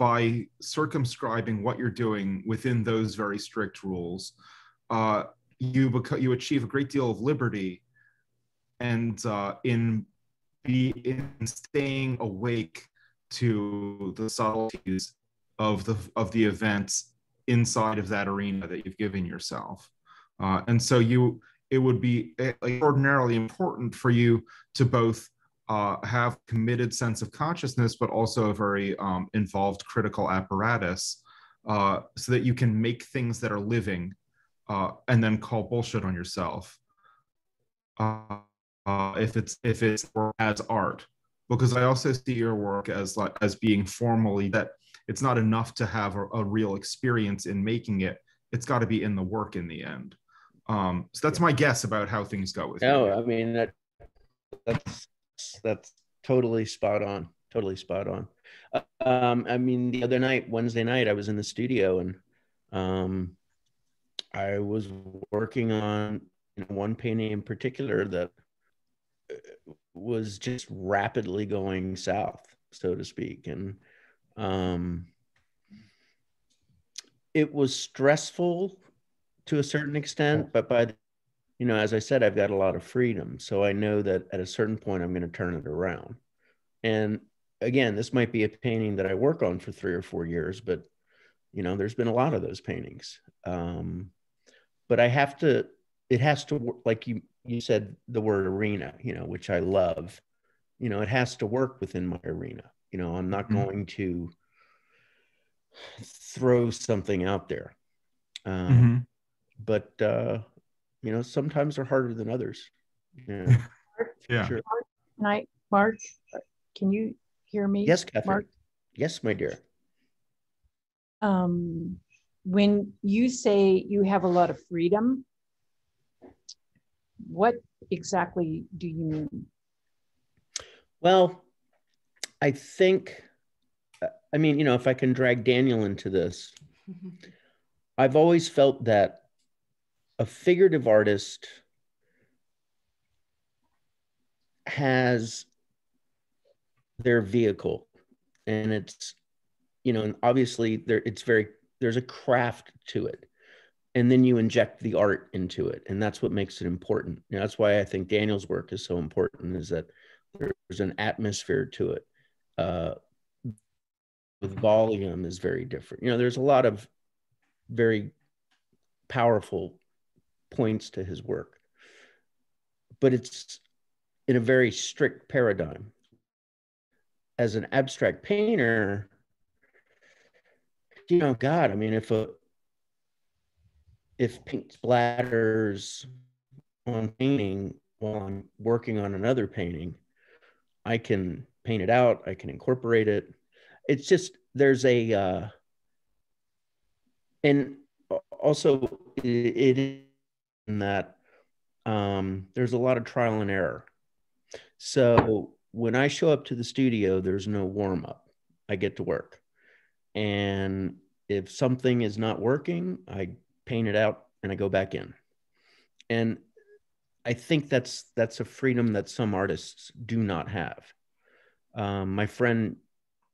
by circumscribing what you're doing within those very strict rules, uh, you you achieve a great deal of liberty, and uh, in be in staying awake to the subtleties of the of the events inside of that arena that you've given yourself, uh, and so you it would be extraordinarily important for you to both uh, have committed sense of consciousness, but also a very um, involved critical apparatus, uh, so that you can make things that are living, uh, and then call bullshit on yourself. Uh, uh, if it's if it's as art, because I also see your work as like as being formally that it's not enough to have a, a real experience in making it; it's got to be in the work in the end. Um, so that's my guess about how things go with. No, you. I mean that that's that's totally spot on. Totally spot on. Uh, um, I mean, the other night, Wednesday night, I was in the studio and um, I was working on one painting in particular that was just rapidly going south, so to speak. And um, it was stressful to a certain extent, but by, the, you know, as I said, I've got a lot of freedom. So I know that at a certain point, I'm going to turn it around. And again, this might be a painting that I work on for three or four years, but, you know, there's been a lot of those paintings. Um, but I have to, it has to work, like you, you said the word arena, you know, which I love, you know, it has to work within my arena. You know, I'm not mm-hmm. going to throw something out there. Um, mm-hmm. But, uh, you know, sometimes they're harder than others. Yeah. yeah. Sure. Night, Mark, can you hear me? Yes, Catherine. Mark? Yes, my dear. Um, when you say you have a lot of freedom, what exactly do you mean? Well, I think, I mean, you know, if I can drag Daniel into this, I've always felt that a figurative artist has their vehicle. And it's you know and obviously there it's very there's a craft to it. And then you inject the art into it. And that's what makes it important. You know, that's why i think daniel's work is so important is that there's an atmosphere to it. Uh, with volume is very different. You know there's a lot of very powerful points to his work but it's in a very strict paradigm as an abstract painter you know god i mean if a if paint splatters on painting while I'm working on another painting, I can paint it out, I can incorporate it. It's just there's a uh, and also it is in that um, there's a lot of trial and error. So when I show up to the studio, there's no warm up. I get to work, and if something is not working, I paint it out, and I go back in. And I think that's that's a freedom that some artists do not have. Um, my friend,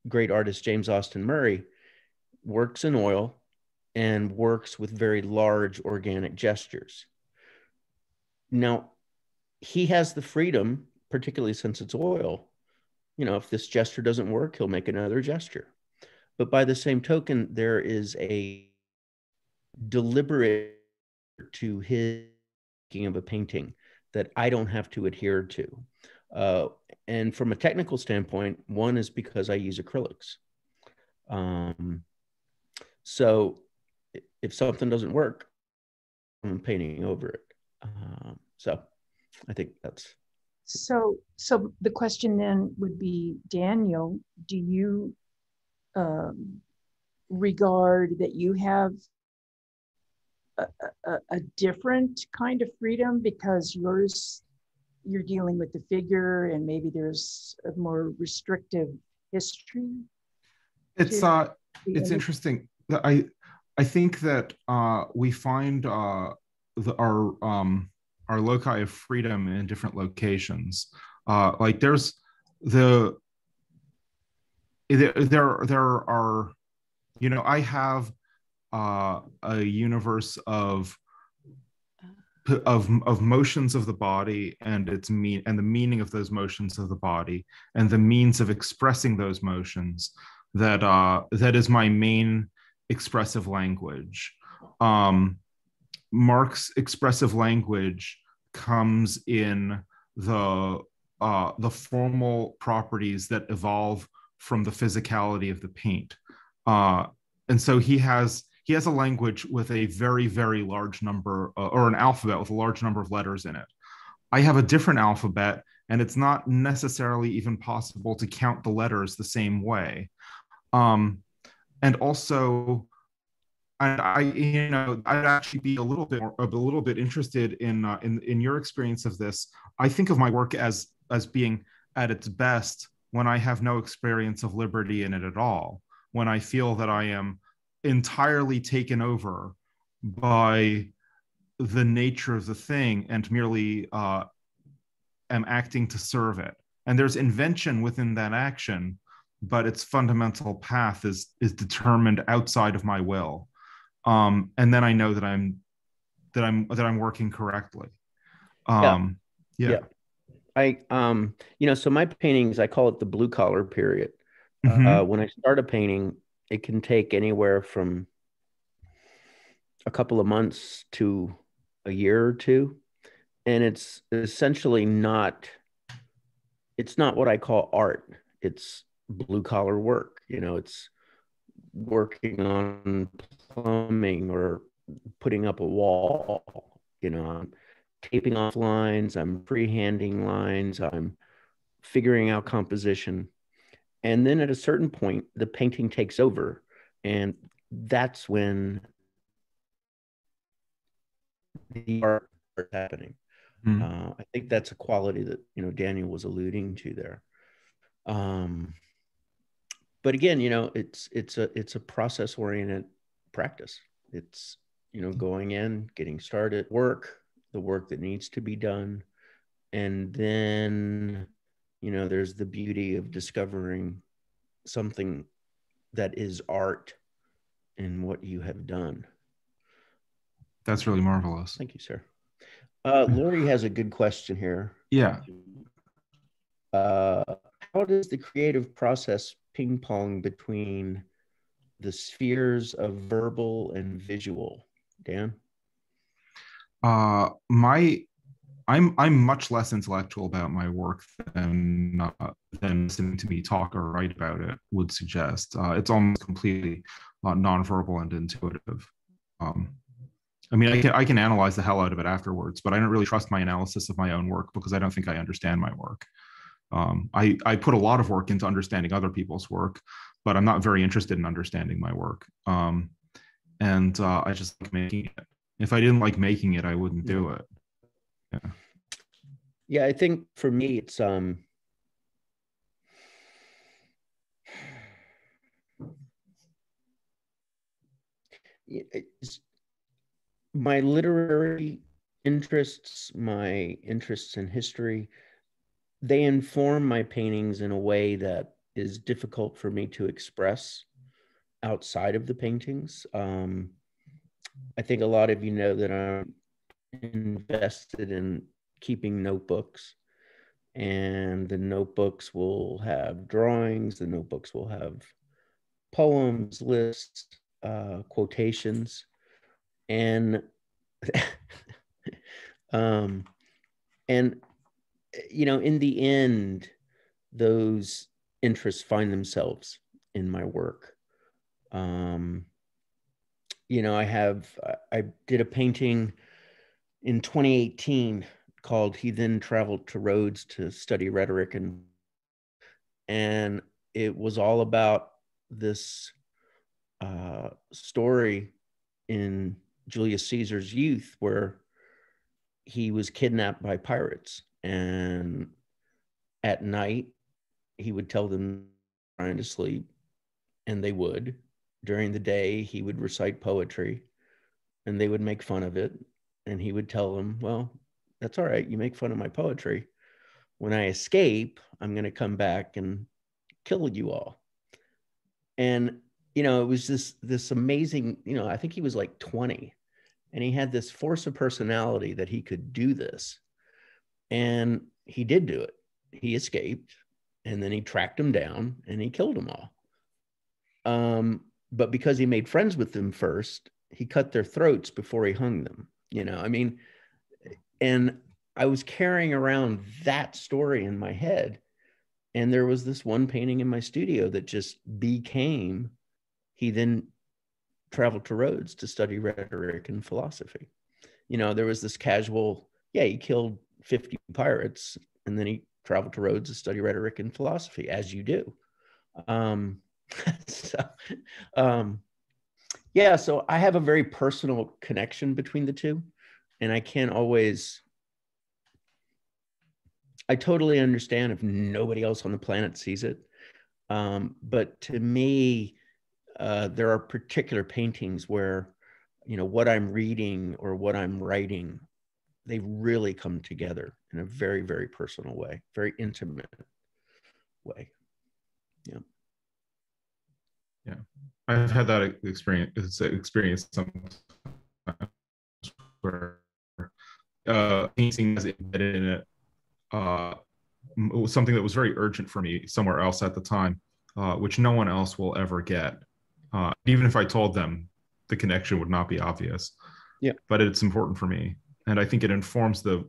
great artist James Austin Murray, works in oil and works with very large organic gestures. Now, he has the freedom, particularly since it's oil. You know, if this gesture doesn't work, he'll make another gesture. But by the same token, there is a deliberate to his making of a painting that I don't have to adhere to. Uh, and from a technical standpoint, one is because I use acrylics. Um, so if something doesn't work, I'm painting over it. Um, so I think that's. So, so the question then would be, Daniel, do you um, regard that you have a, a, different kind of freedom because yours you're dealing with the figure and maybe there's a more restrictive history it's uh it's interesting i i think that uh we find uh the, our um our loci of freedom in different locations. Uh like there's the there there, are you know i have uh, a universe of of of motions of the body and its mean and the meaning of those motions of the body and the means of expressing those motions that uh that is my main expressive language. Um mark's expressive language comes in the uh the formal properties that evolve from the physicality of the paint. Uh and so he has he has a language with a very very large number uh, or an alphabet with a large number of letters in it. I have a different alphabet and it's not necessarily even possible to count the letters the same way. Um, and also and I, you know, I'd actually be a little bit, more, a little bit interested in, uh, in, in your experience of this. I think of my work as, as being at its best when I have no experience of liberty in it at all. When I feel that I am entirely taken over by the nature of the thing and merely uh, am acting to serve it and there's invention within that action but its fundamental path is is determined outside of my will um, and then i know that i'm that i'm that i'm working correctly um, yeah. Yeah. I um you know so my paintings I call it the blue collar period. Mhm. Uh, when I start a painting, it can take anywhere from a couple of months to a year or two, and it's essentially not. It's not what I call art. It's blue collar work. You know, it's working on plumbing or putting up a wall. You know, I'm taping off lines. I'm freehanding lines. I'm figuring out composition. And then at a certain point, the painting takes over. And that's when the art starts happening. Mhm. Uh, I think that's a quality that you know Daniel was alluding to there. Um, but again, you know, it's it's a it's a process oriented practice. It's you know going in, getting started, work, the work that needs to be done, and then you know there's the beauty of discovering something that is art in what you have done. that's really marvelous Thank you, sir. Uh, Lori has a good question here. yeah Uh, how does the creative process ping pong between the spheres of verbal and visual? Dan? uh my i'm i'm much less intellectual about my work than uh, than listening to me talk or write about it would suggest uh, it's almost completely uh, nonverbal and intuitive um i mean i can i can analyze the hell out of it afterwards but i don't really trust my analysis of my own work because i don't think i understand my work um, I, I put a lot of work into understanding other people's work, but I'm not very interested in understanding my work. Um, and uh, I just like making it. If I didn't like making it, I wouldn't do it. Yeah, Yeah, I think for me, it's um. It's- my literary interests, my interests in history, they inform my paintings in a way that is difficult for me to express outside of the paintings. Um, I think a lot of you know that I'm invested in keeping notebooks and the notebooks will have drawings the notebooks will have poems lists uh, quotations and um, and you know in the end those interests find themselves in my work. Um, you know i have I- did a painting in 2018 called he then traveled to rhodes to study rhetoric and and it was all about this uh, story in julius caesar's youth where he was kidnapped by pirates and at night he would tell them trying to sleep and they would. During the day he would recite poetry and they would make fun of it and he would tell them well that's all right. You make fun of my poetry. When i escape i'm going to come back and kill you all. And you know it was this this amazing you know i think he was like 20 and he had this force of personality that he could do this and he did do it. He escaped and then he tracked them down and he killed them all. Um, but because he made friends with them first he cut their throats before he hung them you know? I mean and i was carrying around that story in my head and there was this one painting in my studio that just became he then traveled to rhodes to study rhetoric and philosophy. You know there was this casual yeah he killed 50 pirates and then he traveled to rhodes to study rhetoric and philosophy as you do. Um so um yeah so i have a very personal connection between the two and i can't always i totally understand if nobody else on the planet sees it. Um, but to me uh, there are particular paintings where you know what i'm reading or what i'm writing they really come together in a very very personal way very intimate way. Yeah. Yeah. I've had that experience experience sometimes where uh painting has embedded in it uh something that was very urgent for me somewhere else at the time uh, which no one else will ever get. Uh, even if i told them the connection would not be obvious. Yeah. But it's important for me and i think it informs the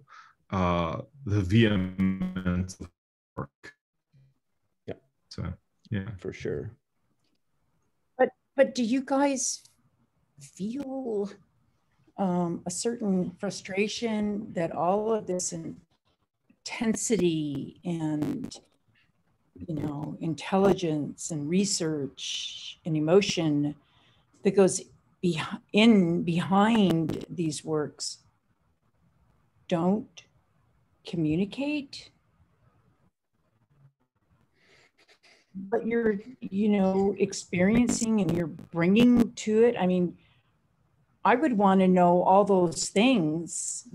uh the vehemence of work. Yeah so yeah. For sure. But but do you guys feel um, a certain frustration that all of this intensity and you know intelligence and research and emotion that goes be- in behind these works don't communicate. But you're you know experiencing and you're bringing to it. I mean i would want to know all those things.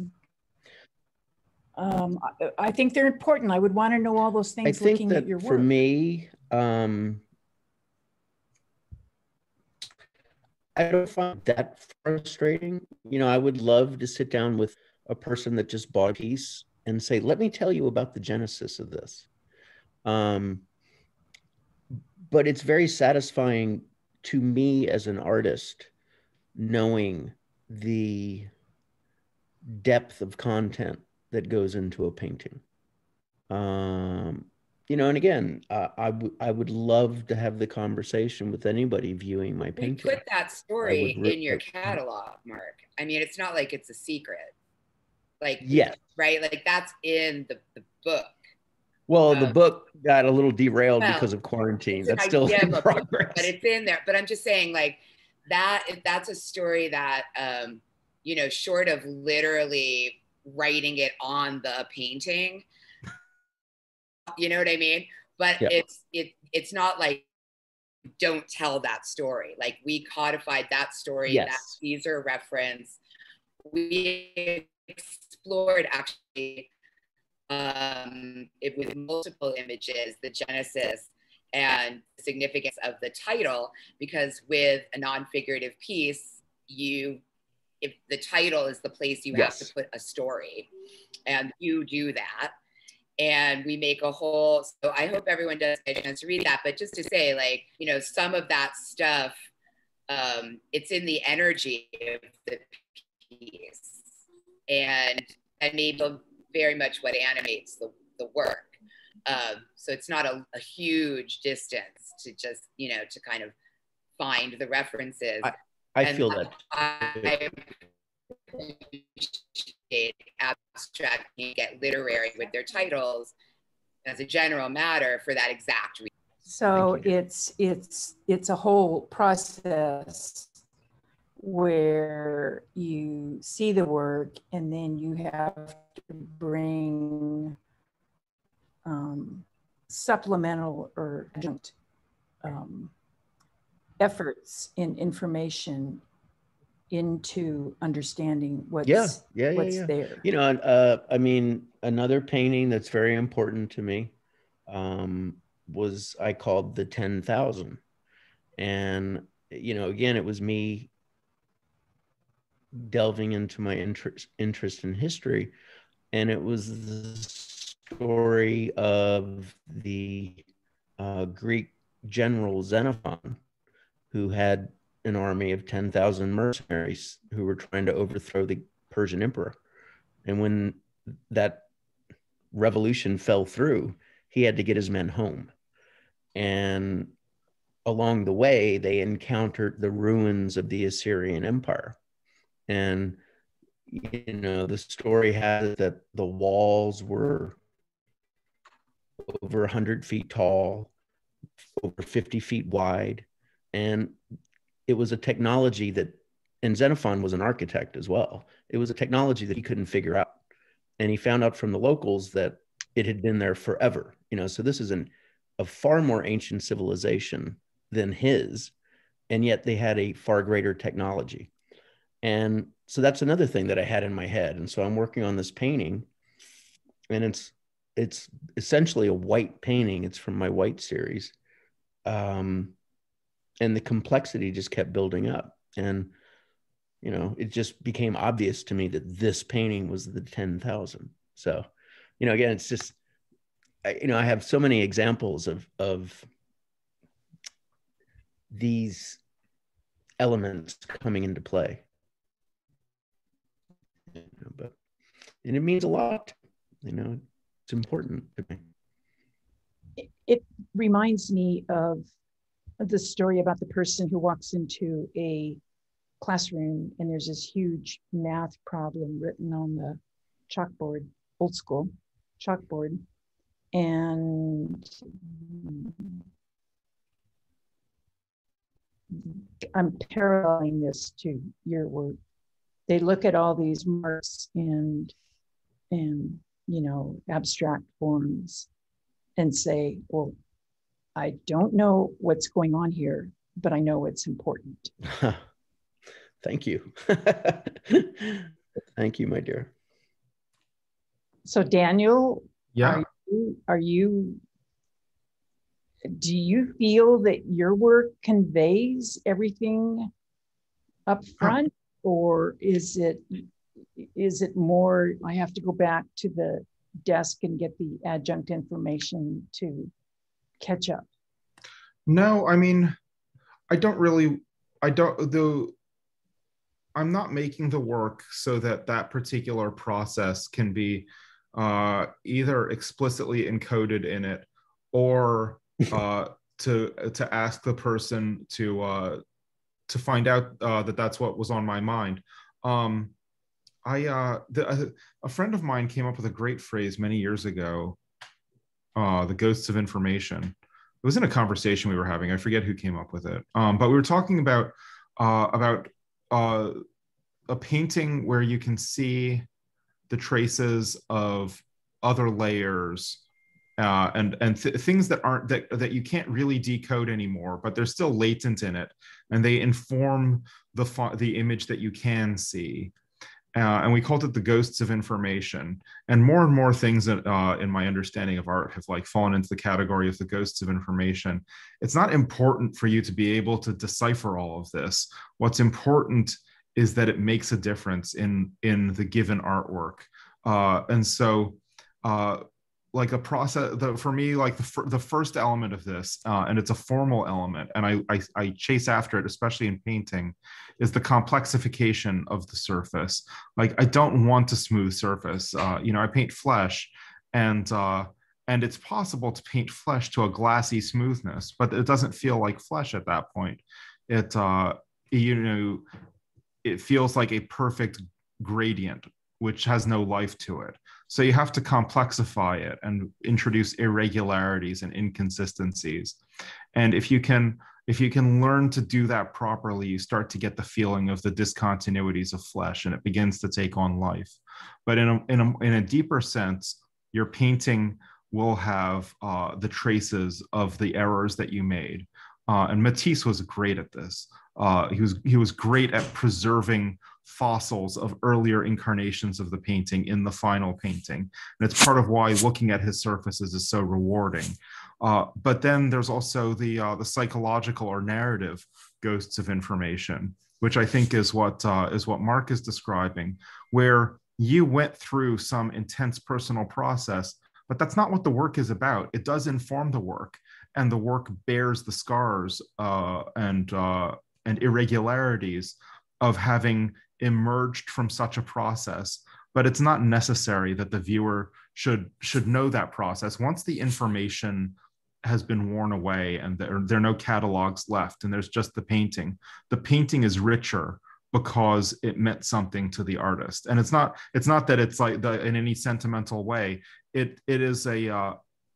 Um, I, I, think they're important. I would want to know all those things i think looking that at your work. for me um, I don't find that frustrating. You know, I would love to sit down with a person that just bought a piece and say, "Let me tell you about the genesis of this." Um, but it's very satisfying to me as an artist knowing the depth of content that goes into a painting. Um, you know, and again, uh, I would I would love to have the conversation with anybody viewing my painting. We put that story in your catalog, Mark. I mean, it's not like it's a secret. Like, yes, right? Like that's in the, the book. Well, the Um, book got a little derailed well, because of quarantine. That's still in a book, progress. but it's in there. But I'm just saying, like that. That's a story that, um, you know, short of literally writing it on the painting, you know what I mean? But Yeah. it's it it's not like don't tell that story. Like we codified that story, that Caesar reference. We explored actually um, it with multiple images, the genesis and significance of the title, because with a non-figurative piece, you if the title is the place you Yes. have to put a story, and you do that. And we make a whole. So I hope everyone does get a chance to read that. But just to say, like, you know, some of that stuff, um, it's in the energy of the piece, and and maybe very much what animates the, the work. Um, so it's not a, a huge distance to just, you know, to kind of find the references. I And feel that. I appreciate abstract and get literary with their titles as a general matter for that exact reason. So it's it's it's a whole process where you see the work and then you have to bring um, supplemental or adjunct um, efforts in information into understanding what's Yeah, yeah, yeah, what's yeah. there. You know, uh, I mean, another painting that's very important to me um, was I called the 10,000. And, you know, again, it was me delving into my interest, interest in history. And it was the story of the uh, Greek general Xenophon, who had an army of 10,000 mercenaries who were trying to overthrow the Persian emperor. And when that revolution fell through, he had to get his men home. And along the way, they encountered the ruins of the Assyrian Empire. And, you know, the story has it that the walls were over 100 feet tall, over 50 feet wide. And it was a technology that, and Xenophon was an architect as well. It was a technology that he couldn't figure out. And he found out from the locals that it had been there forever. You know, so this is an, a far more ancient civilization than his. And yet they had a far greater technology. And so that's another thing that I had in my head. And so I'm working on this painting and it's it's essentially a white painting. It's from my white series. Um, and the complexity just kept building up. And you know, it just became obvious to me that this painting was the 10,000. So, you know, again, it's just I, you know, I have so many examples of of these elements coming into play. And it means a lot. You know, it's important to me. It, it reminds me of the story about the person who walks into a classroom and there's this huge math problem written on the chalkboard, old school chalkboard, and I'm paralleling this to your work. They look at all these marks and and you know abstract forms and say, well, I don't know what's going on here, but I know it's important. Thank you. Thank you, my dear. So Daniel, Yeah. are you, are you do you feel that your work conveys everything up front or is it is it more i have to go back to the desk and get the adjunct information to catch up No, I mean, I don't really, I don't, the, I'm not making the work so that that particular process can be uh, either explicitly encoded in it or uh, to to ask the person to uh, to find out uh, that that's what was on my mind. Um, I uh, the, a, a friend of mine came up with a great phrase many years ago. Uh, the ghosts of information. It was in a conversation we were having. I forget who came up with it, um, but we were talking about uh, about uh, a painting where you can see the traces of other layers uh, and and th- things that aren't that that you can't really decode anymore, but they're still latent in it, and they inform the fo- the image that you can see. Uh, and we called it the ghosts of information. And more and more things that, uh, in my understanding of art have like fallen into the category of the ghosts of information. It's not important for you to be able to decipher all of this. What's important is that it makes a difference in in the given artwork. Uh, and so uh, like a process the, for me like the, fir- the first element of this uh, and it's a formal element and I, I i chase after it especially in painting is the complexification of the surface. Like i don't want a smooth surface. Uh, you know i paint flesh and uh, and it's possible to paint flesh to a glassy smoothness but it doesn't feel like flesh at that point. It uh you know it feels like a perfect gradient which has no life to it so you have to complexify it and introduce irregularities and inconsistencies. And if you can if you can learn to do that properly, you start to get the feeling of the discontinuities of flesh and it begins to take on life. But in a, in a, in a deeper sense, your painting will have uh, the traces of the errors that you made. Uh, and Matisse was great at this. Uh, he was he was great at preserving fossils of earlier incarnations of the painting in the final painting. And it's part of why looking at his surfaces is so rewarding. Uh, but then there's also the, uh, the psychological or narrative ghosts of information, which I think is what, uh, is what Mark is describing, where you went through some intense personal process, but that's not what the work is about. It does inform the work and the work bears the scars uh, and, uh, and irregularities of having emerged from such a process but it's not necessary that the viewer should should know that process. Once the information has been worn away and there, there are no catalogs left and there's just the painting the painting is richer because it meant something to the artist. And it's not it's not that it's like the, in any sentimental way. It it is a uh,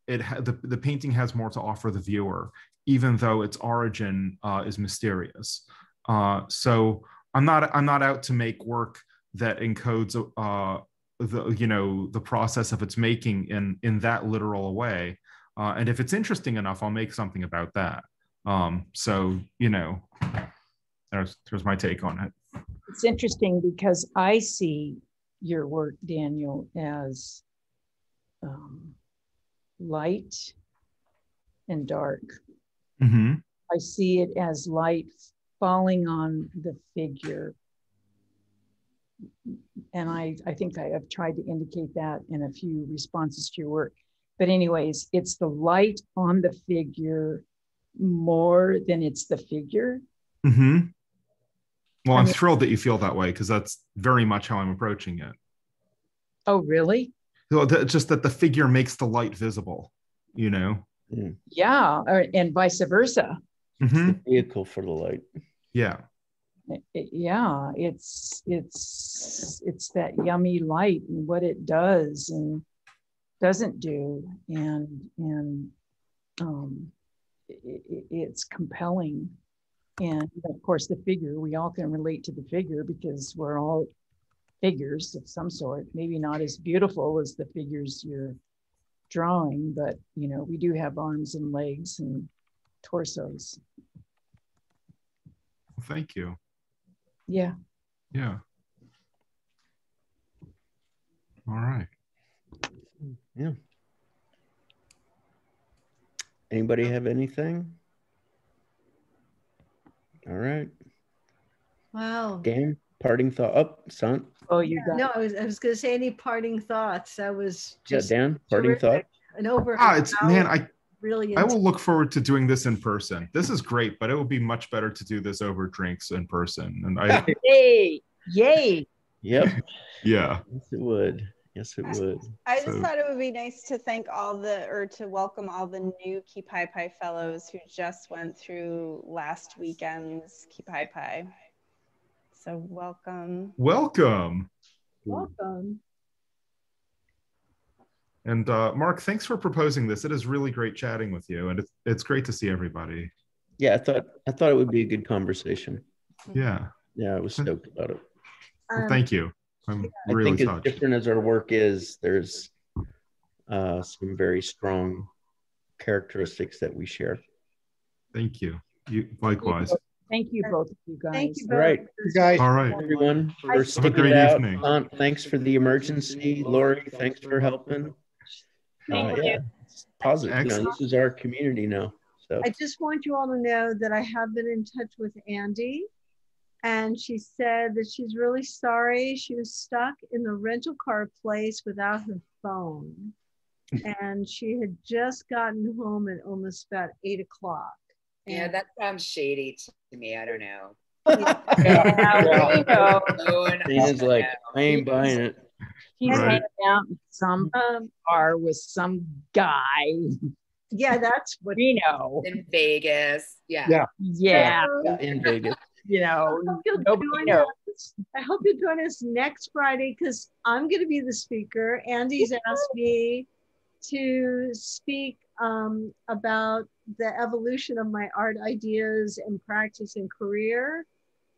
it ha- the, the painting has more to offer the viewer even though its origin uh, is mysterious. Uh, so I'm not I'm not out to make work that encodes uh, the you know the process of its making in in that literal way. Uh, and if it's interesting enough, I'll make something about that. Um, so you know, there's there's my take on it. it's interesting because I see your work, Daniel, as um, light and dark. hmm I see it as light falling on the figure. And I, I think I have tried to indicate that in a few responses to your work. But, anyways, it's the light on the figure more than it's the figure. hmm Well, I I'm mean- thrilled that you feel that way because that's very much how I'm approaching it. Oh, really? So that, just that the figure makes the light visible, you know? Yeah. Or, and vice versa. hmm Vehicle for the light. Yeah. it- it- yeah it's it's it's that yummy light and what it does and doesn't do and and um i i- it's compelling and of course the figure we all can relate to the figure because we're all figures of some sort maybe not as beautiful as the figures you're drawing but you know we do have arms and legs and torsos Well, thank you. yeah Yeah. All right. Yeah. Anybody have anything? All right. Wow. Dan, parting thought. Up, oh, son. oh you got No, I was, I was gonna say any parting thoughts. That was just Yeah, Dan, parting thought. terrific. an over. Ah, it's man, I Really. I will look forward to doing this in person. This is great, but it would be much better to do this over drinks in person. And I Yay! Yay! Yep. yeah. yes, it would. Yes, it would. I just So- thought it would be nice to thank all the, or to welcome all the new Kipaipai fellows who just went through last weekend's Kipaipai. So welcome. Welcome. Welcome. And uh, Mark, thanks for proposing this. It is really great chatting with you, and it's it's great to see everybody. Yeah, I thought I thought it would be a good conversation. Yeah. Yeah, I was stoked about it. Well, Um, thank you. I'm I really think as different as our work is, there's uh, some very strong characteristics that we share. Thank you. You likewise. Thank you both of you guys. Thank you. All right. You guys, All right. Everyone Have a great out. evening. Aunt, thanks for the emergency. Lori, thanks for helping. Thank Uh, yeah, positive. You know, this is our community now. So I just want you all to know that I have been in touch with Andy. And she said that she's really sorry. She was stuck in the rental car place without her phone. And she had just gotten home at almost about eight o'clock. Yeah, And- that sounds shady to me. I don't know. Yeah, we know. No one Dana's else like. I ain't buying it. He's Right. hanging out in some Um, bar with some guy. yeah, that's what We know. in Vegas. Yeah. Yeah. Yeah, In Vegas. you I know, hope you'll nobody join knows. us. I hope you'll join us next Friday because I'm going to be the speaker. Andy's asked me to speak um, about the evolution of my art ideas and practice and career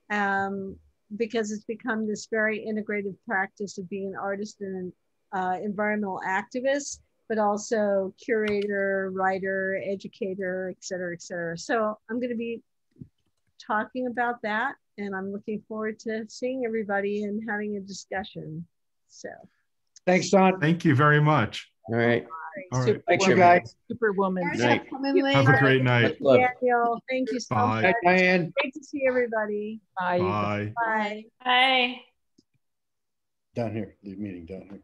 um, because it's become this very integrative practice of being an artist and an uh, environmental activist, but also curator, writer, educator, et cetera, et cetera. So I'm going to be talking about that and I'm looking forward to seeing everybody and having a discussion. So thanks, Don. Thank you very much. All right. All right. Thanks, you guys. Superwoman. Night. for coming late. Have a great night. Love. Daniel, thank you so Bye. much. Bye, Diane. Great to see everybody. Bye. you guys. Bye. Bye. Down here, the meeting down here.